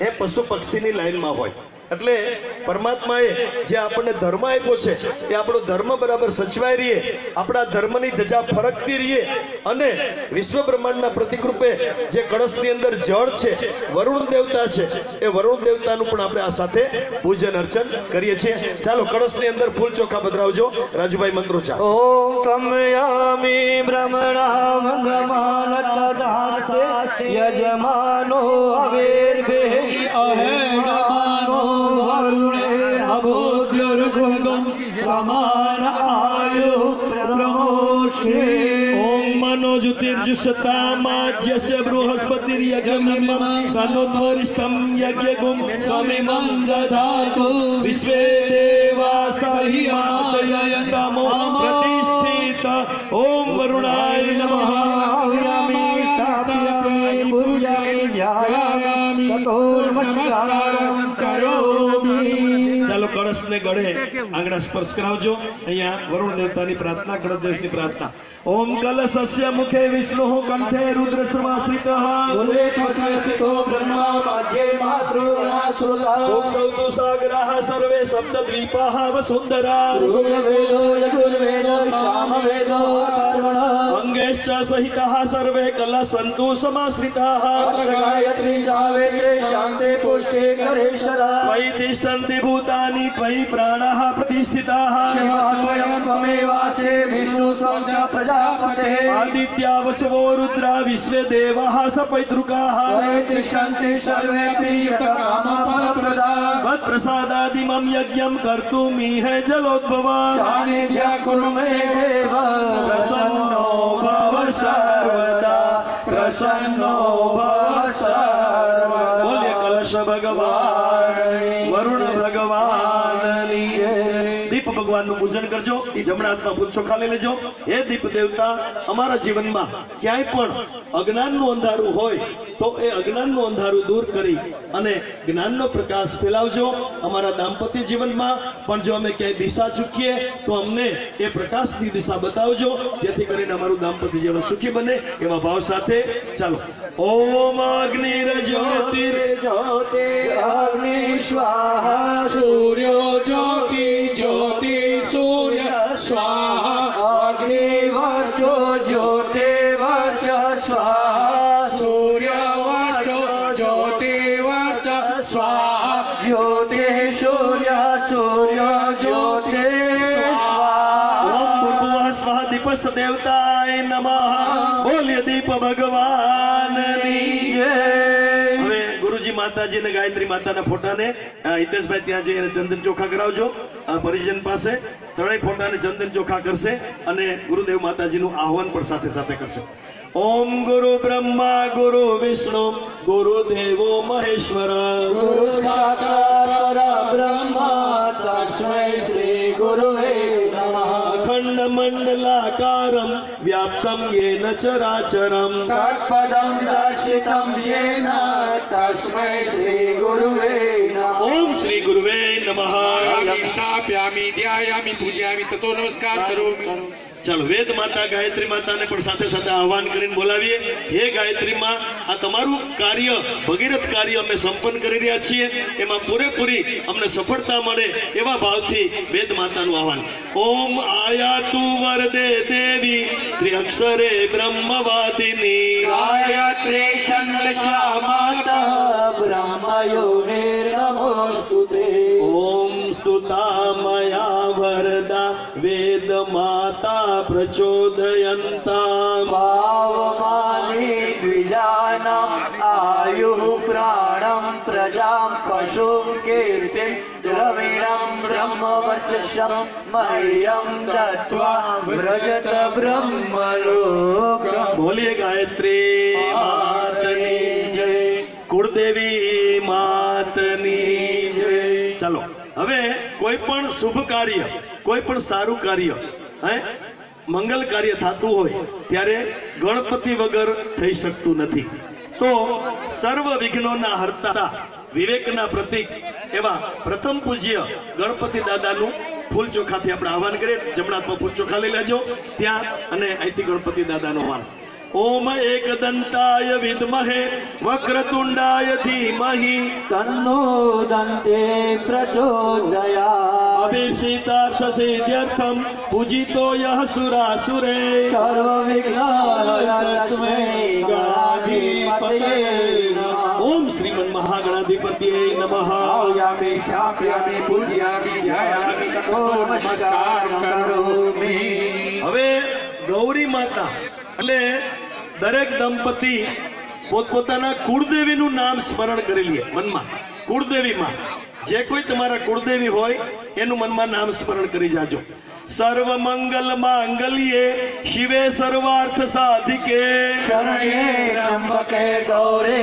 એ પશુ પક્ષીની લાઈનમાં હોય. એટલે પરમાત્માએ જે આપણને ધર્મ આપ્યો છે એ આપણો ધર્મ બરાબર સચવાઈ રહીએ આપણા ધર્મની ધજા ફરકતી રહીએ અને વિશ્વ બ્રહ્માંડના પ્રતિકરૂપે જે કળશની અંદર જળ છે વરુણ દેવતા છે એ વરુણ દેવતાનું પણ આપણે આ સાથે પૂજન અર્ચન કરીએ છીએ. ચાલો કળશની અંદર ફૂલ ચોખા બદરાવજો રાજુભાઈ મંત્રો ચા ઓમ તમયામી બ્રહ્મણા યજમાનો અવેર અહે আমার আয়ু প্রমোষে ওম মনো জ্যোতির্যুষতামাজ্যস্য বৃহস্পতির য়জ্ঞমিমম তনোদ্বরিষ্টম য়জ্ঞগুম স্বামিমং দধাতু विश्वे देवा सहिमाचयन्तमो ॐ वरुणाय नमः स्थापयामि पूजामि ध्यायामि ગળે આંગણા સ્પર્શ કરાવજો. અહીંયા વરુણ દેવતાની પ્રાર્થના ગણદેવની પ્રાર્થના. ओम कल सस्य मुखे विष्णु कंठे रुद्र समाश्रित सौतु सागरा सर्वे शब्द द्वीपा वसुंधरा अंगेश्च सहिता सर्वे कल सन्तु समाश्रिता शान्ते पुष्टे त्वयि तिष्ठन्ति भूतानि त्वयि प्राणाः प्रतिष्ठिताः स्वयं त्वमेवासे विष्णु स्वं च प्रजापते आदित्या वसवो रुद्रा विश्वे देवाः सपैतृकाः तिष्ठन्ति सर्वेऽपि यतकामफलप्रदा मत्प्रसादादिमं यज्ञं कर्तुमिह जलोद्भव सानिध्य कुरु मे देव प्रसन्नो भव सर्वदा प्रसन्नो भव सर्वदा કરજો. જમણા હાથમાં પૂછો ખાલી લેજો. હે દીપ દેવતા અમારા જીવનમાં ક્યાંય પણ અજ્ઞાનનું અંધારું હોય તો એ અજ્ઞાનનું અંધારું દૂર કરી અને જ્ઞાનનો પ્રકાશ ફેલાવજો અમારા દાંપત્ય જીવનમાં. પણ જો અમે ક્યાંય દિશા ચૂકીએ તો અમને એ પ્રકાશની દિશા બતાવજો જેથી કરીને અમારું દાંપત્ય જીવન સુખી બને એવા ભાવ સાથે. ચાલો. ઓમ અગ્નિર જ્યોતિર જ્યોતિ અગ્નિ સ્વાહા સૂર્યો જ્યોતિ અને માતાના ફોટાને હિતેશભાઈ ત્યાં જઈને ચંદન ચોખા કરાવજો. પરિજન પાસે ત્રણેય ફોટાને ચંદન ચોખા કરશે અને ગુરુદેવ માતાજીનું આહવાન પણ સાથે સાથે કરશે. ઓમ ગુરુ બ્રહ્મા ગુરુ વિષ્ણુ ગુરુ દેવો મહેશ્વર. ગુરુ સાક્ષાત પરબ્રહ્મ, તસ્મૈ શ્રી ગુરુવે ब्रह्माण्डमण्डलाकारं व्याप्तं येन चराचरं तत्पदं दर्शितं येन तस्मै श्रीगुरुवे ॐ श्रीगुरुवे नमः स्थापयामि ध्यायामि पूजयामि ततो नमस्कारः करोमि ચાલો વેદ માતા, ગાયત્રી માતાને પણ સાથે સાથે આહવાન કરીને બોલાવીએ. હે ગાયત્રીમાં આ તમારું કાર્ય, ભગીરથ કાર્ય અમે સંપન્ન કરી રહ્યા છીએ. એમાં પૂરેપૂરી અમને સફળતા મળે એવા ભાવથી વેદ માતાનું આહવાન. ઓમ આયા તું વરદે દેવી ત્રિઅક્ષરે બ્રહ્મવાદિની. ગાયત્રી શંકર માતા બ્રહ્મયોને નમોસ્તુ માતા પ્રચોદયંતા ભાવમાની દ્વિજાનામ આયુ પ્રાણમ પ્રજામ પશુ કીર્તિમ દ્રવિણમ બ્રહ્મવર્ચસમ મહ્યમ દત્વા વ્રજત બ્રહ્મલોકમ. બોલીએ ગાયત્રી માતની જય. કુળદેવી માતની જય. ચાલો હવે કોઈ પણ શુભ કાર્ય કોઈ પણ સારું કાર્ય, હે? મંગલ કાર્ય થતું હોય, ત્યારે ગણપતિ વગર થઈ શકતું નથી. તો સર્વ વિઘ્નોના હર્તા, વિવેકના પ્રતીક એવા પ્રથમ પૂજ્ય ગણપતિ દાદાનું ફૂલ ચોખાથી આપણે આહવાન કરીએ. જમણા હાથમાં ફૂલ ચોખા લઈ લેજો. ત્યાં અને અહીંથી ગણપતિ દાદાનો આહવાન ઓમ એકદંતાય વિદ્મહે વક્રતુંડાય ધીમહિ તન્નો દંતે પ્રચોદયા અભિષિતાર્થ સિદ્ધ્યર્થમ પૂજિતો યહ સુરાસુરે સર્વવિઘ્નસ્મૈ ગણાધિપતયે નમઃ ઓમ શ્રીમન મહાગણાધિપતિએ નમઃ યામી સ્થાપ્યામે પૂજ્યામે ધ્યાયામે તતો નમસ્કાર કરોમી હવે ગૌરી માતા એટલે દરેક દંપતી પોતપોતાના કુળદેવીનું નામ સ્મરણ કરી લે મનમાં. કુળદેવીમાં. જે કોઈ તમારા કુળદેવી હોય, એનું મનમાં નામ સ્મરણ કરી જાજો. સર્વ મંગલ માંગલ્યે શિવે સર્વાર્થ સાધિકે શરણે ત્રંબકે ગૌરે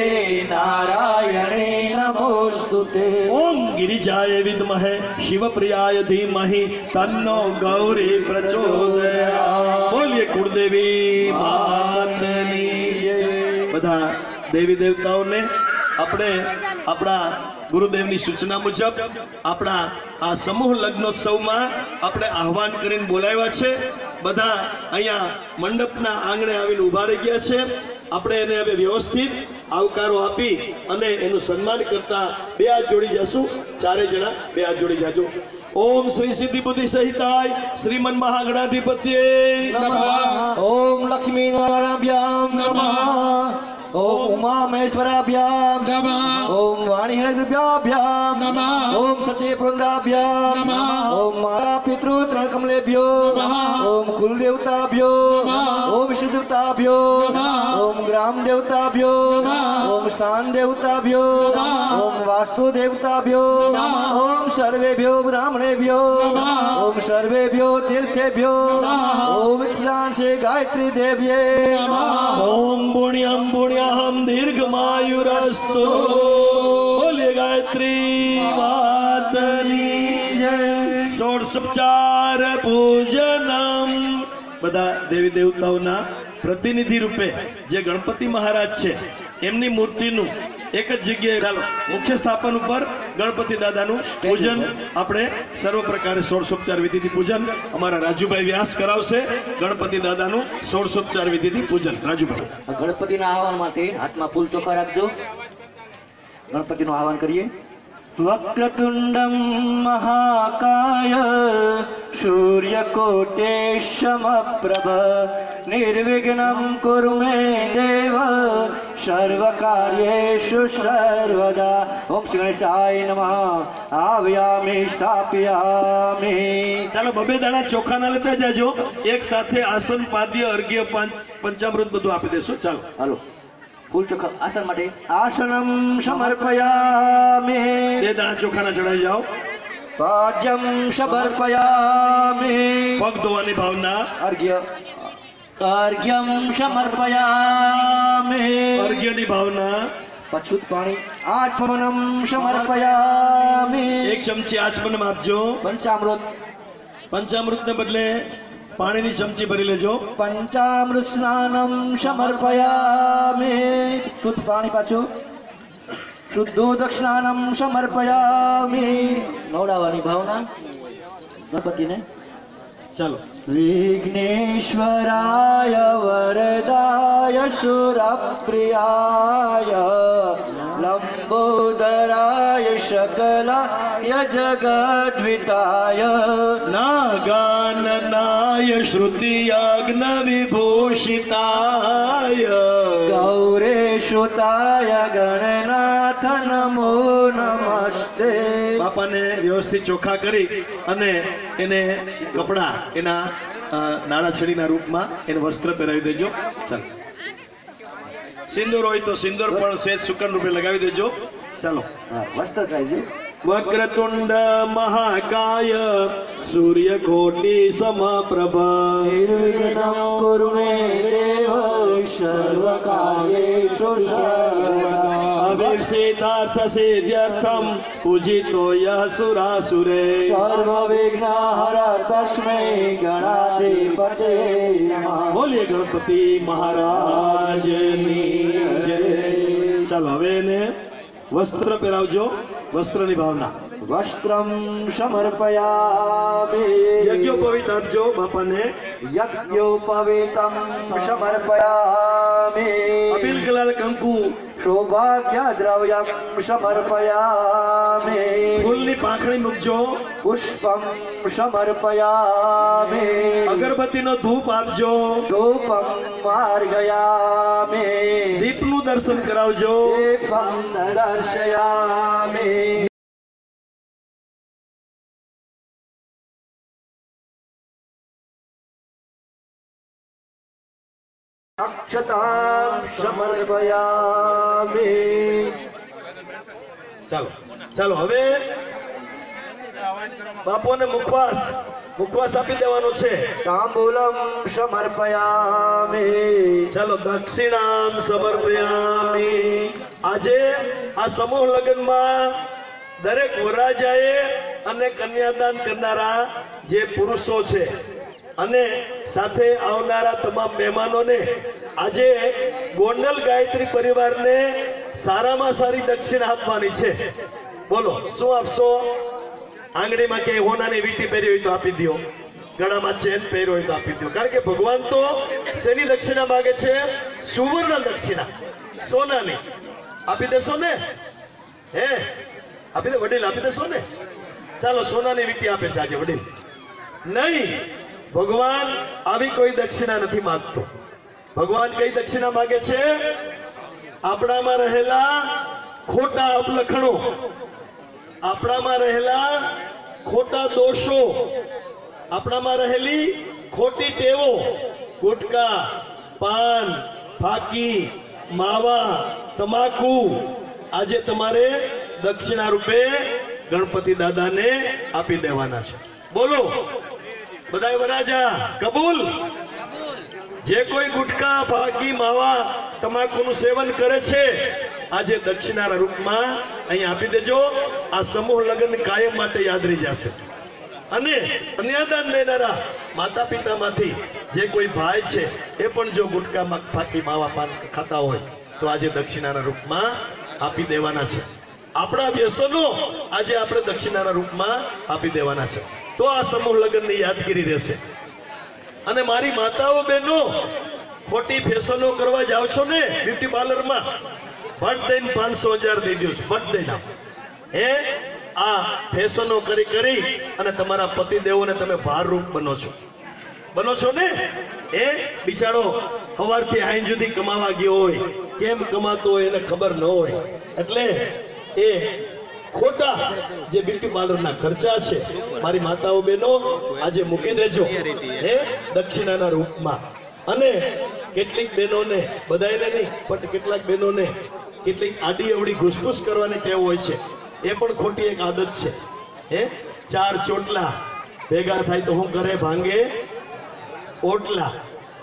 નારાયણે નમોસ્તુતે ઓમ ગિરિજાય વિદ્મહે શિવપ્રિયાય ધીમહિ તન્નો ગૌરી પ્રચોદયા બોલીએ કુળદેવી માતની બધા દેવી દેવતાઓને આપણે આપણા ગુરુદેવની સૂચના મુજબ આપણા આ સમૂહ લગ્નોત્સવમાં આપણે આહવાન કરીને બોલાવ્યા છે. બધા અહીંયા મંડપના આંગણે આવીને ઊભા રહી ગયા છે. આપણે એને હવે વ્યવસ્થિત આવકારો આપી અને એનું સન્માન કરતા બે હાથ જોડી જશું. ચારે જણા બે હાથ જોડી જાજો. ઓમ શ્રી સિદ્ધિ બુદ્ધિ સહિતાય શ્રીમન મહાગણાધિપત્ય ઓમ લક્ષ્મી નારાયણ નમઃ. ઓમ ઉમા મહેશ્વરાભ્યામ નમઃ ઓમ વાણી હૃદયાભ્યામ નમઃ ઓમ સચે माता पितृ ઓમ મારા પિતૃ ત્રણ કમલેભ્યો નમઃ ઓમ કુલદેવતાભ્યો નમઃ ઓમ વિષ્ણુદેવતાભ્યો નમઃ ઓમ ગ્રામ દેવતાભ્યો નમઃ ઓમ સ્થાન દેવતાભ્યો નમઃ ઓમ વાસ્તુ દેવતાભ્યો નમઃ ઓમ સર્વેભ્યો બ્રાહ્મણેભ્યો નમઃ ઓમ સર્વેભ્યો પુણ્યહમ દીર્ઘમાયુરસ્તુ બોલે ગાયત્રી વાતની ષોડશોપચાર પૂજનમ બધા દેવી દેવતાઓના પ્રતિનિધિ રૂપે જે ગણપતિ મહારાજ છે એમની મૂર્તિનું એક જ જગ્યાએ મુખ્ય સ્થાપન ઉપર ગણપતિ દાદાનું પૂજન. આપણે સર્વ પ્રકારે સોળસોપચાર વિધિથી પૂજન. અમારા રાજુભાઈ વ્યાસ કરાવશે. ગણપતિ દાદાનું સોળસોપચાર વિધિથી પૂજન. રાજુભાઈ. ગણપતિના આહવાન માટે હાથમાં ફૂલ ચોખા રાખજો. ગણપતિનું આહવાન કરીએ. વક્રતુંડમ મહાકાય સૂર્યકોટે સમપ્રભ નિર્વિઘ્નમ કુરુ મે દેવ સર્વકાર્યેષુ સર્વદા ઓમ શ્રી ગણેશાય નમઃ આવ્યામિ સ્થાપ્યામિ ચાલો બબે દાણા ચોખાના લેતા જાજો. એક સાથે આસન પાદ્ય અર્ઘ્ય પંચામૃત બધું આપી દેશો. ચાલો. હાલો. ફૂલ ચોખા આસન માટે. આસનમ સમર્પયામે। બે દાણા ચોખાના ચડાઈ જાઓ। પાદ્યમ સમર્પયામે। પગ ધોવાની ભાવના। અર્ઘ્ય। અર્ઘ્યમ સમર્પયામે। અર્ઘ્યની ભાવના। પછુત પાણી। આચમનમ સમર્પયામે। એક ચમચી આચમનમ આપજો। પંચામૃત। પંચામૃતને બદલે પાણીની ચમચી ભરી લેજો. પંચામૃત સ્નાનમ સમર્પયામે. શુદ્ધ પાણી પાછું. શુદ્ધોદક સ્નાનમ સમર્પયામે. નવડાવવાની ભાવના. ગણપતિને. ચાલો. વિઘ્નેશ્વરાય વરદાય સુરપ્રિયાય. લંબોદરાય શકલાય જગદ્વિતાય. નાગાનનાય શ્રુતિયાગ્ન વિભૂષિતાય ગૌરેશુતાય ગણનાથ નમો. નમસ્તે બાપાને વ્યવસ્થિત ચોખ્ખા કરી અને એને કપડા એના નાળાછડીના રૂપમાં એને વસ્ત્ર પહેરાવી દેજો. ચાલો. સિંદૂર હોય તો સિંદૂર પણ સેજ સુકન રૂપે લગાવી દેજો. ચાલો. વસ્ત્ર વક્રતુંડ મહાકાય સૂર્ય કોટી નિર્વિઘ્नं કુરુ મે દેવ સર્વકાર્યેષુ સર્વદા. અભિષેતાર્થ સિદ્ધ્યર્થમ પૂજિતો યહ સુરાસુરે સર્વવિઘ્નહર તસ્મૈ ગણાધિપતે નમઃ બોલીએ ગણપતિ મહારાજની જય ચાલો હવે એને વસ્ત્ર પહેરાવજો વસ્ત્રની ભાવના વસ્ત્રમ સમર્પયામિ યજ્ઞોપવિત આપજો બાપાને યજ્ઞોપવિતમ સમર્પયામિ અબિલ ગલાલ કંકુ સૌભાગ્ય દ્રવ્યમ સમર્પયામે ફૂલની પાંખડી મૂકજો પુષ્પમ સમર્પયામે અગરબત્તીનો ધૂપ આપજો ધૂપમ માર્ગયામે દીપનું દર્શન કરાવજો દીપમ દર્શયામિ અક્ષતામ સમર્પયામિ ચાલો ચાલો હવે બાપુને મુખવાસ મુખવાસ આપી દેવાનો છે. તાંબુલમ સમર્પયામિ। ચાલો દક્ષિણામ સમર્પયામિ। આજે આ સમૂહ લગ્નમાં દરેક વરરાજાએ અને કન્યાદાન કરનારા જે પુરુષો છે અને સાથે આવનારા તમામ મહેમાનોને આજે ગોંડલ ગાયત્રી પરિવારને સારામાં સારી દક્ષિણા આપવાની છે. બોલો, શું આપશો? આંગળીમાં કે હોનાની વીંટી પહેરી હોય તો આપી દો ગળામાં ચેન પહેર્યો હોય તો આપી દો કારણ કે ભગવાન તો શેની દક્ષિણા માગે છે? સુવર્ણ દક્ષિણા. સોનાની. આપી દેશો ને? હે? આપી દે વડીલ, આપી દેશો ને? ચાલો, સોનાની વીંટી આપે છે આજે વડીલ. નહીં. ભગવાન આવી કોઈ દક્ષિણા નથી માંગતો. ભગવાન કઈ દક્ષિણા માંગે છે? આપણામાં રહેલા ખોટા અપલખણો, આપણામાં રહેલા ખોટા દોષો, આપણામાં રહેલી ખોટી ટેવો, ગુટકા, પાન, ફાકી, માવા, તમાકુ, આજે તમારે દક્ષિણા રૂપે ગણપતિ દાદાને આપી દેવાના છે. બોલો. બધાય વરાજા કબૂલ? જે કોઈ ગુટકા, ભાગી, માવા તમાકુનું સેવન કરે છે, આજે દક્ષિણાના રૂપમાં અહીં આપી દેજો. આ સમૂહ લગ્ન કાયમ માટે યાદ રહી જશે. અને કન્યાદાન લેનારા માતા પિતામાંથી જે કોઈ ભાઈ છે, એ પણ જો ગુટકા મગ ફાકી માવા પાન ખાતા હોય, તો આજે દક્ષિણાના રૂપમાં આપી દેવાના છે. આપણા વ્યસનો આજે આપણે દક્ષિણાના રૂપમાં આપી દેવાના છે. તો આ સમૂહ લગ્નની યાદગીરી રહેશે. અને મારી માતાઓ બહેનો, ખોટી ફેશનો કરવા જાવ છો ને બ્યુટી પાર્લરમાં ભટ દઈને પાંચસો હજાર દઈ દઉં છું ભટ દઈને હે? આ ફેશનો કરી કરી અને તમારા પતિદેવોને તમે ભારરૂપ બનો છો. બનો છો ને? એ બિચારો સવારથી આઈન સુધી કમાવા ગયો હોય, કેમ કમાતો હોય એને ખબર ન હોય. એટલે એ ખોટા જે બ્યુટી પાર્લરના ખર્ચા છે, મારી માતાઓ બહેનો, આજે મૂકી દેજો, હે, દક્ષિણાના રૂપમાં. અને કેટલીક બહેનોને, બધાયને નહીં, પણ કેટલાક બહેનોને કેટલીક આડી અવડી ઘૂસપૂસ કરવાની ટેવ હોય છે. એ પણ ખોટી એક આદત છે. હે, ચાર ચોટલા ભેગા થાય તો હું ઘરે ભાંગે? ઓટલા.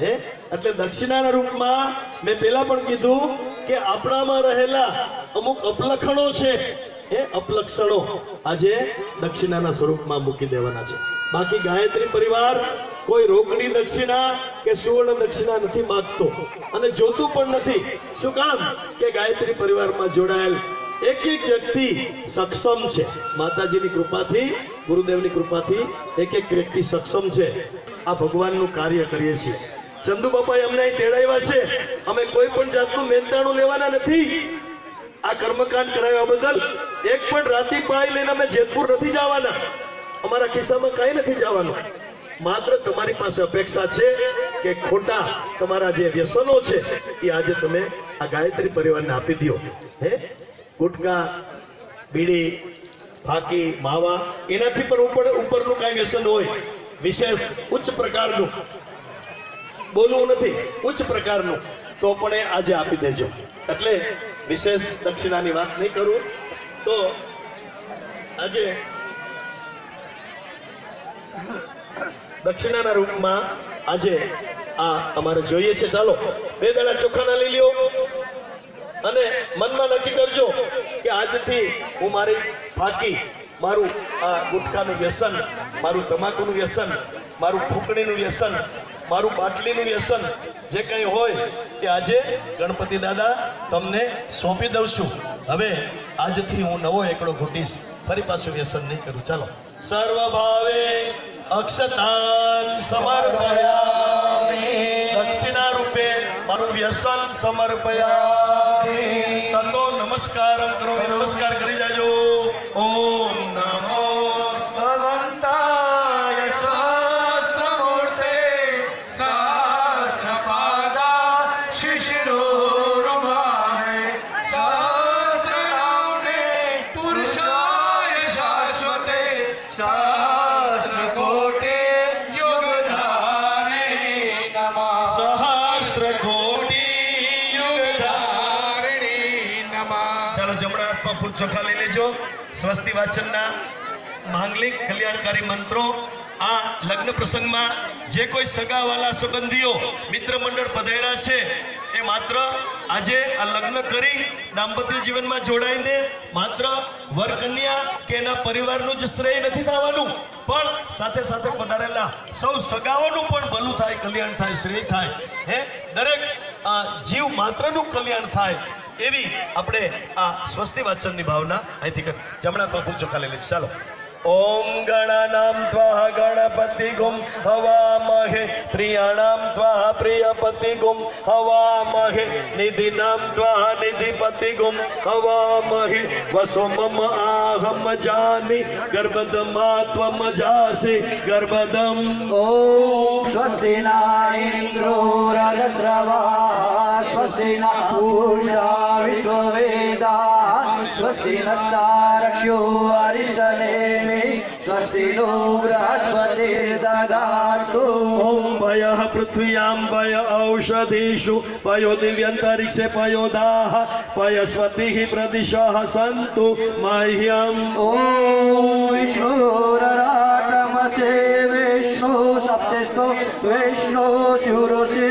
હે, એટલે દક્ષિણાના રૂપમાં મેં પેલા પણ કીધું કે આપણામાં રહેલા અમુક અપલખણો છે. એ અપલક્ષણો આજે દક્ષિણાના સ્વરૂપમાં મૂકી દેવાના છે. બાકી ગાયત્રી પરિવાર કોઈ રોકડી દક્ષિણા કે સુવર્ણ દક્ષિણા નથી માગતો અને જોતું પણ નથી. શું કામ? કે ગાયત્રી પરિવારમાં જોડાયેલ એક એક વ્યક્તિ સક્ષમ છે. માતાજીની કૃપાથી, ગુરુદેવની કૃપાથી એક એક વ્યક્તિ સક્ષમ છે. આ ભગવાનનું કાર્ય કરીએ છીએ. ચંદુ બાપાએ અમને અહીં તેડાવ્યા છે. અમે કોઈ પણ જાતનું મહેનતાણું લેવાના નથી. આ કર્મકાંડ કરાવ્યા બદલ એક પણ રાતી પાઈ લઈને અમે જેતપુર નથી જવાના. અમારા ખિસ્સામાં કઈ નથી જવાનું. માત્ર તમારી પાસે અપેક્ષા છે કે ખોટા તમારા જે વ્યસનો છે, એ આજે તમે આ ગાયત્રી પરિવારને આપી દો હે? ગુટકા, બીડી, ફાકી, માવા, એનાથી પણ ઉપર, ઉપરનું કાંઈ વ્યસન હોય. વિશેષ ઉચ્ચ પ્રકારનું. બોલવું નથી, ઉચ્ચ પ્રકારનું. તો પણ એ આજે આપી દેજો. એટલે વિશેષ દક્ષિણાની વાત નહીં કરું. તો આજે દક્ષિણાના રૂપમાં આજે આ અમારે જોઈએ છે. ચાલો, બે દાડા ચોખાના લઈ લ્યો અને મનમાં નક્કી કરજો કે આજથી હું મારી ફાકી, મારું આ ગુટખાનું વ્યસન, મારું તમાકુનું વ્યસન, મારું ફૂંકણીનું વ્યસન, મારું બાટલીનું વ્યસન, જે કંઈ હોય તે આજે ગણપતિ દાદા તમને સોંપી દઉં છું. હવે આજથી હું નવો એકડો ઘૂંટીશ. ફરી પાછું વ્યસન નહીં કરું. ચાલો. સર્વ ભાવે અક્ષતાન સમર્પયા દક્ષિણા રૂપે મારું વ્યસન સમર્પયા તતો નમસ્કાર કરો. નમસ્કાર કરી જાજો. ઓમ સ્વસ્તિ વાચનના માંગલિક કલ્યાણકારી મંત્રો આ લગ્ન પ્રસંગમાં જે કોઈ સગાવાલા સંબંધીઓ મિત્ર મંડળ પધાર્યા છે, એ માત્ર આજે આ લગ્ન કરી દાંપત્ય જીવનમાં જોડાઈને માત્ર વર કન્યા કે એના પરિવારનું જ શ્રેય નથી થવાનું, પણ સાથે સાથે પધારેલા સૌ સગાઓનું પણ ભલું થાય, કલ્યાણ થાય, શ્રેય થાય. હે? દરેક જીવ માત્રનું કલ્યાણ થાય. એવી આપણે આ સ્વસ્તિ વાચનની ભાવના અહીંથી જમણા પર ખૂબ ચોખ્ખા લઈ લઈશું ચાલો. ॐ गणानां त्वः गणपतिगुं हवामहे प्रियाणां त्वः प्रियपतिगुं हवामहे निधिनां त्वः निधिपतिगुं हवामहे वसो मम आहं जानि गर्भदमा त्वमजासि गर्भदम् ॐ स्वस्ति न इन्द्रो रजस्रवा स्वस्ति न पूषा विश्ववेदा स्वस्ति नस्तारक्षो अरिष्टनेमि स्वस्ति नो बृहस्पतिर्दधातु ॐ पयः पृथिव्यां पय औषधीषु पयो दिव्यन्तरिक्षे पयोदाः पयस्वतिः प्रदिशाः सन्तु मह्यम् ॐ विष्णुरराटमसे विष्णु सप्तस्तो विष्णु शिवरोषि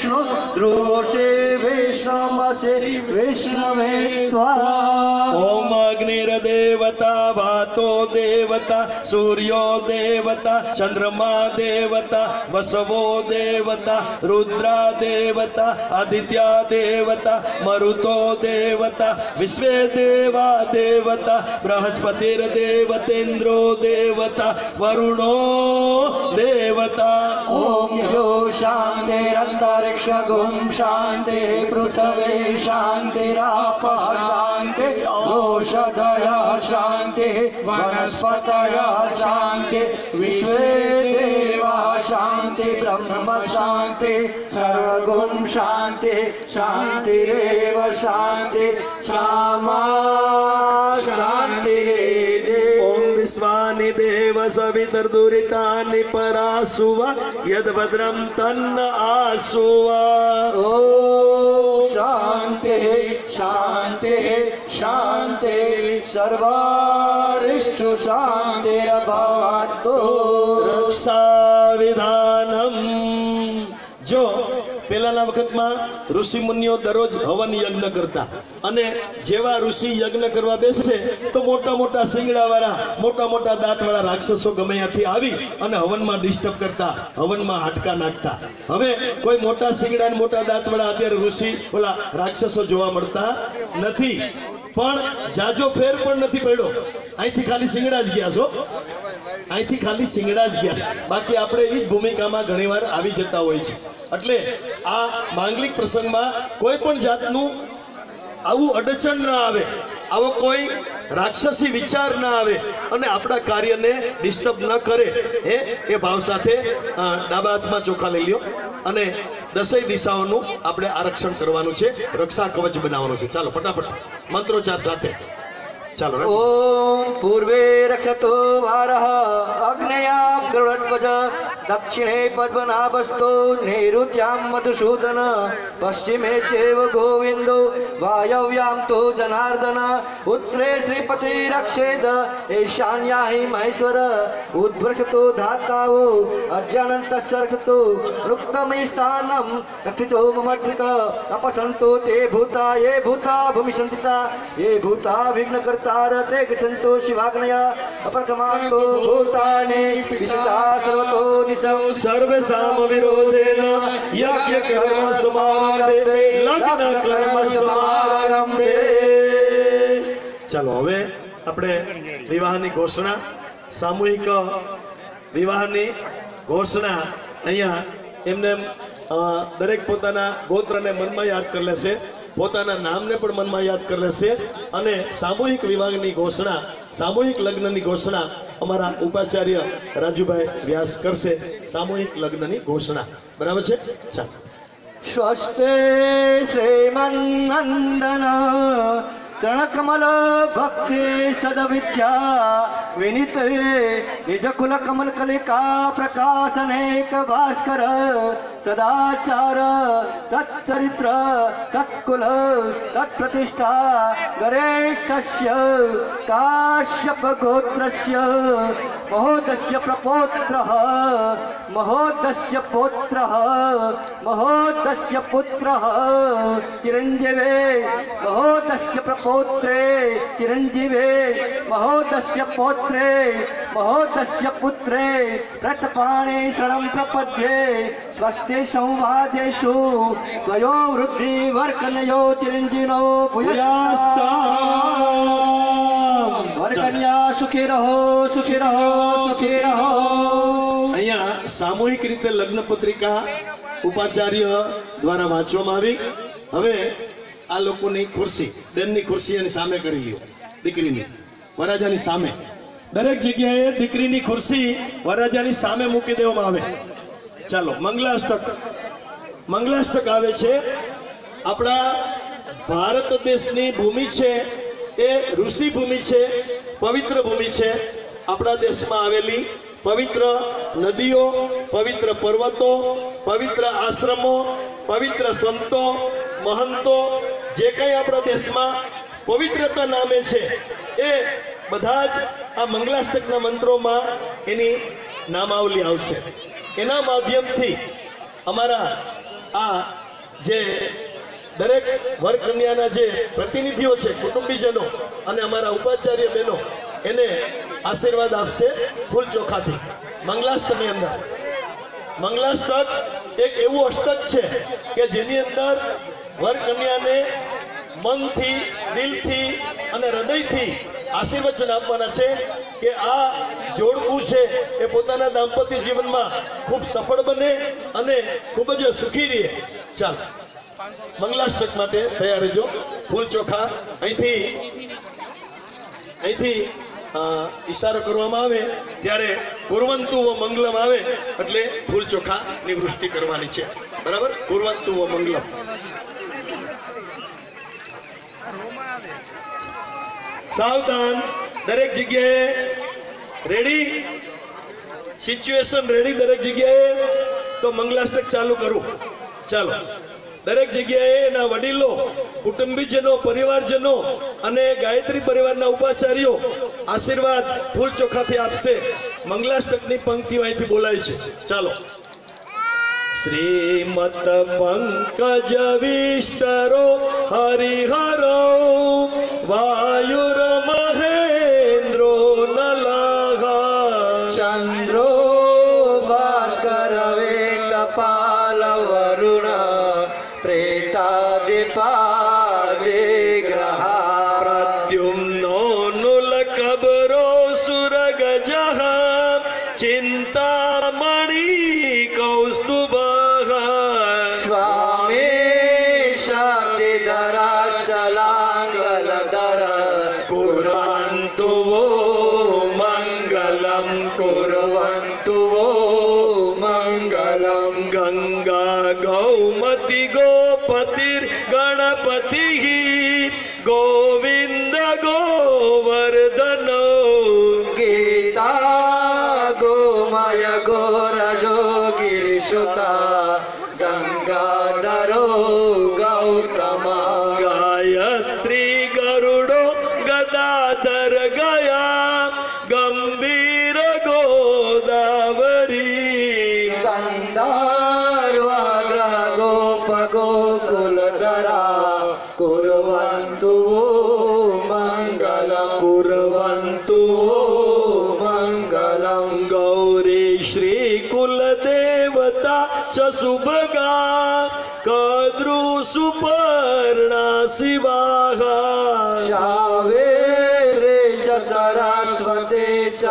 विष्णु ध्रुवोषे विष्णमसे विष्णवे ॐ अग्निर्देवता वातो देवता सूर्यो देवता चन्द्रमा देवता वसवो देवता रुद्रा देवता आदित्या देवता मरुतो देवता विश्वे देवा देवता बृहस्पतिर्देवतेन्द्रो देवता वरुणो देवता ॐ यो शान्तिरन्तरे शान्तिरन्तरिक्षगुं शान्तिः पृथवे शान्तिरापः शान्ति ओषधयः शान्तिः वनस्पतयः शान्ति विश्वे देवाः शान्ति ब्रह्म शान्ति सर्वगुं शान्ति शान्तिरेव शान्ति श्यामा शान्तिरेव ઓમ વિશ્વાનિ દેવ સવિતર્દુરિતાનિ પરાસુવ યદભદ્રમ તન્ન આસુવ ઓ શાંતિ શાંતિ શાંતિ સર્વારિષ્ઠુ શાંતિરભવતુ રક્ષા વિધા પેલાના વખતમાં ઋષિ મુનિઓ દરરોજ હવન યજ્ઞ કરતા. અને જેવા ઋષિ યજ્ઞ કરવા બેસે, તો મોટા મોટા સિંગડાવાળા મોટા મોટા દાંતવાળા રાક્ષસો ગમે ત્યાંથી આવી અને હવનમાં ડિસ્ટર્બ કરતા, હવનમાં હાટકા નાખતા. હવે કોઈ મોટા સિંગડા મોટા દાંતવાળા અત્યારે ઋષિ ઓલા રાક્ષસો જોવા મળતા નથી. પણ જાજો ફેર પણ નથી પડ્યો. અહીંથી ખાલી શિંગડા જ ગયા છો. અહીંથી ખાલી સિંગડા જ ગયા. બાકી આપણે એ જ ભૂમિકામાં ઘણીવાર આવી જતા હોય છે. એટલે આ માંગલિક પ્રસંગમાં કોઈ પણ જાતનું આવું અડચણ ના આવે, આવો કોઈ રાક્ષસી વિચાર ના આવે અને આપણા કાર્યને ડિસ્ટર્બ ન કરે એ એ ભાવ સાથે ડાબા હાથમાં ચોખા લઈ લ્યો અને દસેય દિશાઓનું આપણે આરક્ષણ કરવાનું છે, રક્ષા કવચ બનાવવાનું છે. ચાલો, ફટાફટ મંત્રોચાર સાથે. ચાલો ઓમ પૂર્વે રક્ષતો વારહ અગ્નયા ગરુડધ્વજ દક્ષિણે પદ્મનાભસ્તો નૈઋત્યામ મધુસૂદન, પશ્ચિમે ચેવ ગોવિંદો, વાયવ્યામ તો જનાર્દન ઉત્તરે શ્રીપતિ રક્ષેદ, ઈશાન્યા હિ મહેશ્વર, ઉદ્ભ્રક્ષતો ધાતાવો અજ્ઞાનંતશ્ચરક્ષતો નુક્તમે સ્થાનમ રક્ષિતો મમત્રિક અપસંતો તે ભૂતા, એ ભૂતા ભૂમિ સંતિતા એ ભૂતા વિઘ્ન विघ्नकर्ता ते गच्छन्तो शिवाग्नया अपरक्रमान्तो भूतानि विशता सर्वतो दिशं સર્વે સામ વિરોધેન યજ્ઞ કર્મ સમારંભે લગ્ન કર્મ સમારંભે ચાલો હવે આપણે વિવાહની ઘોષણા સામૂહિક વિવાહની ઘોષણા અહીંયા એમને અ, દરેક પોતાના ગોત્રને મનમાં યાદ કરી લેશે પોતાના નામને પણ મનમાં યાદ કરી લેશે અને સામૂહિક વિવાહની ઘોષણા, સામૂહિક લગ્નની ઘોષણા અમારા ઉપાચાર્ય રાજુભાઈ વ્યાસ કરશે. સામૂહિક લગ્નની ઘોષણા. બરાબર છે? સ્વસ્તે શ્રીમન્નંદન તણકમલ ભક્તિ સદ સદવિદ્યા, વિનિત નિજ કુલ કમલ કલિકા પ્રકાશનેક ભાસ્કર सदाचार सच्चरित्र सत्कुल सत्प्रतिष्ठा गरेष्ठस्य काश्यपगोत्रस्य महोदस्य प्रपौत्रः महोदस्य पौत्रः महोदस्य पुत्रः चिरञ्जीवे महोदस्य प्रपौत्रे चिरञ्जीवे महोदस्य पौत्रे महोदस्य पुत्रे प्रतपाणे शरणं प्रपद्ये स्वस्ति સાથે સંવાદેશું કયો વૃદ્ધિ વર્કનયો ચિરંજીનો વર્કન્યા સુખી રહો સુખી રહો સુખી રહો અહીંયા સામૂહિક રીતે લગ્ન પત્રિકા ઉપાચાર્ય દ્વારા વાંચવામાં આવી. હવે આ લોકોની ખુરશી બેનની ખુરશી એની સામે કરી લ્યો દીકરીની વરાજાની સામે. દરેક જગ્યાએ દીકરીની ખુરશી વરાજાની સામે મૂકી દેવામાં આવે. ચાલો, મંગલાષ્ટક. મંગલાષ્ટક આવે છે. આપણા ભારત દેશની ભૂમિ છે એ ઋષિ ભૂમિ છે, પવિત્ર ભૂમિ છે. આપણા દેશમાં આવેલી પવિત્ર નદીઓ, પવિત્ર પર્વતો, પવિત્ર આશ્રમો, પવિત્ર સંતો, મહંતો, જે કંઈ આપણા દેશમાં પવિત્રતા નામે છે, એ બધા જ આ મંગલાષ્ટકના મંત્રોમાં એની નામાવલી આવશે. એના માધ્યમથી અમારા આ જે દરેક વર્ગ કન્યાના જે પ્રતિનિધિઓ છે, કુટુંબીજનો અને અમારા ઉપાચાર્ય બહેનો, એને આશીર્વાદ આપશે ફૂલ ચોખાથી. મંગલાષ્ટમી અંદર. મંગલાષ્ટક એક એવું અષ્ટક છે કે જેની અંદર વર કન્યાને મનથી, દિલથી અને હૃદયથી આશીર્વચન આપવાના છે કે આ જોડકું છે એ પોતાના દાંપત્ય જીવનમાં ખૂબ સફળ બને અને ખૂબ જ સુખી રહે. ચાલ, મંગલાષ્ટક માટે તૈયાર રહેજો. ફૂલ ચોખા. અહીંથી અહીંથી ઈશારો કરવામાં આવે. ત્યારે પૂર્વંતુ વ મંગલમ આવે એટલે ફૂલ ચોખાની વૃષ્ટિ કરવાની છે. બરાબર? પૂર્વંતુ વ મંગલમ. સાવધાન. દરેક જગ્યાએ રેડી સિચ્યુએશન રેડી દરેક જગ્યાએ. તો મંગલાષ્ટક ચાલુ કરું. ચાલો. દરેક જગ્યાએ એના વડીલો, કુટુંબીજનો, પરિવારજનો અને ગાયત્રી પરિવારના ઉપાચાર્યો આશીર્વાદ ફૂલ ચોખાથી આપશે. મંગલાષ્ટકની પંક્તિઓ અહીંથી બોલાય છે. ચાલો. श्रीमत पङ्कजविष्टरो हरिहरो वायुर महेन्द्रो न लघ्रो भास्कर वेतपाल वरुणा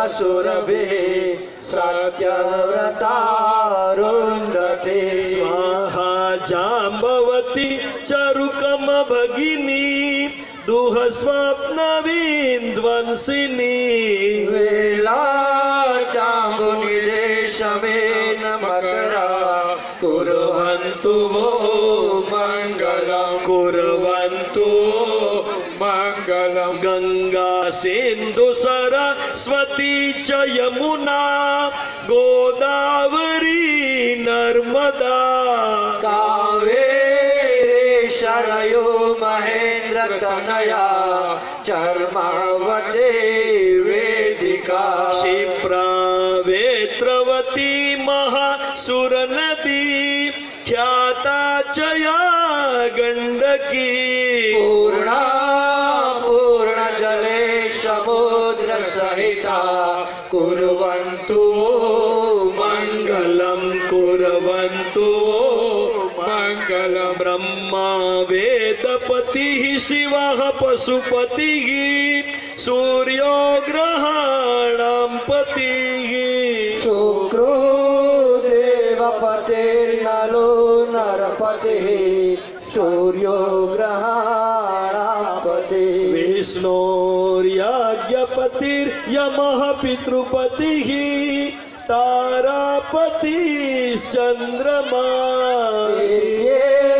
સરસ્વતે ચ સુરભે સત્યવ્રતારુંધતે સ્વાહા જાંબવતી ચરુકમ ભગિની દુહ સ્વપ્ન વિદ્વંસિની વેલા ચાંબુનિ દેશમેન મકરા કુર્વન્તુ सिन्धु सरस्वती च यमुना गोदावरी नर्मदा कावेरे शरयो महेन्द्र तनया चर्मावते वेदिका क्षिप्रा वेत्रवती महासुरनदी ख्याता च या गण्डकी બ્રહ્મા વેદપતિ શિવ પશુપતિ સૂર્યો ગ્રહણ પતિ શુક્રો દેવપતિર્નલો નરપતિ સૂર્યો ગ્રહણાપતિ વિષ્ણોર્યાજ્ઞપતિર્યમઃ પિતૃપતિ તારાપતિશ્ચંદ્રમા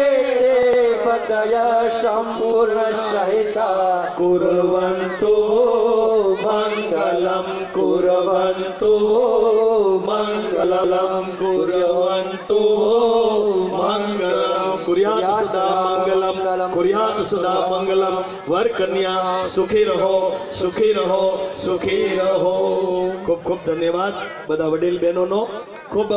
तारापतिश्चन्द्रमा ये देवतय सम्पूर्णसहिता कुर्वन्तु मङ्गलं कुर्वन्तु मङ्गलं कुर्वन्तु मङ्गलं कुर्यात् सदा मङ्गलं कुर्यात् सदा मङ्गलं वर कन्या સુખી રહો સુખી રહો સુખી રહો ખૂબ ખૂબ ધન્યવાદ બધા વડીલ બહેનોનો ખૂબ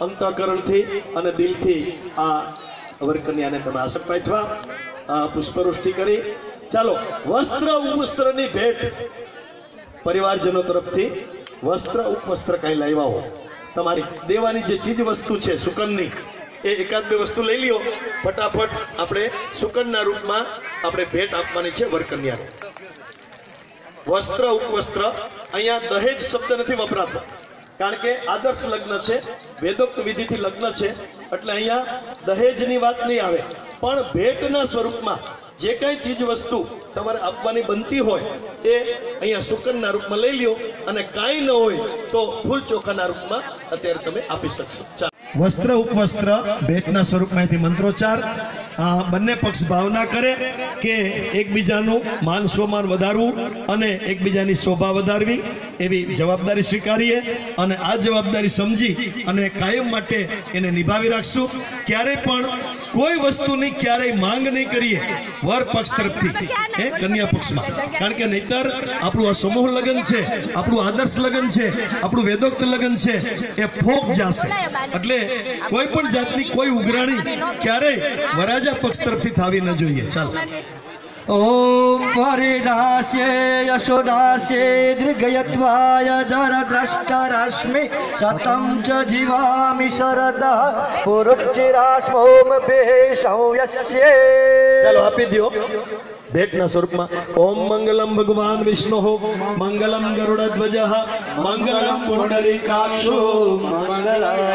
અંતઃકરણથી અને દિલથી આ વરકન્યાને તમે આસક પાઠવા પુષ્પવૃષ્ટિ કરી. ચાલો, વસ્ત્ર ઉપવસ્ત્રની ભેટ પરિવારજનો તરફથી. વસ્ત્ર ઉપવસ્ત્ર કઈ લાવ્યા તમારી દેવાની જે ચીજ વસ્તુ છે, સુકનની, એ એકાદ બે વસ્તુ લઈ લ્યો. ફટાફટ આપણે સુકનના રૂપમાં આપણે ભેટ આપવાની છે વરકન્યાને. વસ્ત્ર ઉપવસ્ત્ર, અહીંયા દહેજ શબ્દ નથી વપરાતો. કારણ કે આદર્શ લગ્ન છે, વેદોક્ત વિધિથી લગ્ન છે, એટલે અહીંયા દહેજની વાત નહીં આવે. પણ ભેટના સ્વરૂપમાં જે કાંઈ ચીજ વસ્તુ તમારે આપવાની બનતી હોય, એ અહીંયા સુકનના રૂપમાં લઈ લ્યો અને કાંઈ ન હોય તો ફૂલ ચોખાના રૂપમાં અત્યારે તમે આપી શકશો. વસ્ત્ર ઉપવસ્ત્ર ભેટના સ્વરૂપમાંથી મંત્રોચ્ચાર. આ બંને પક્ષ ભાવના કરે કે એકબીજાનું માન સ્વમાન વધારવું અને એકબીજાની શોભા વધારવી એવી જવાબદારી સ્વીકારીએ અને આ જવાબદારી સમજી અને કાયમ માટે એને નિભાવી રાખશું. ક્યારે પણ કોઈ વસ્તુની ક્યારેય માંગ નહીં કરીએ. વર પક્ષ તરફથી. એ કન્યા પક્ષમાં. કારણ કે નહીતર આપણું આ સમૂહ લગ્ન છે આપણું આદર્શ લગ્ન છે આપણું વેદોક્ત લગ્ન છે એ ફોક જશે. એટલે એટલે કોઈ પણ જાતની કોઈ ઉઘરાણી ક્યારેય વરાજા પક્ષ તરફથી થવી ન જોઈએ. ચાલો. ઓમ પરિદાસ્ય યશોદાસ્ય દૃગયત્વાય ધરદ્રષ્ટરશ્મિ સતમ ચ જીવામિ શરદ પુરુચિરાશ્મોમ ભેષૌ યસ્ય ચાલો આપી દો ભેટના સ્વરૂપમાં ઓમ મંગલમ ભગવાન વિષ્ણુ મંગલમ ગરુડ ધ્વજ મંગલમ પુંડરીકાક્ષો મંગલમ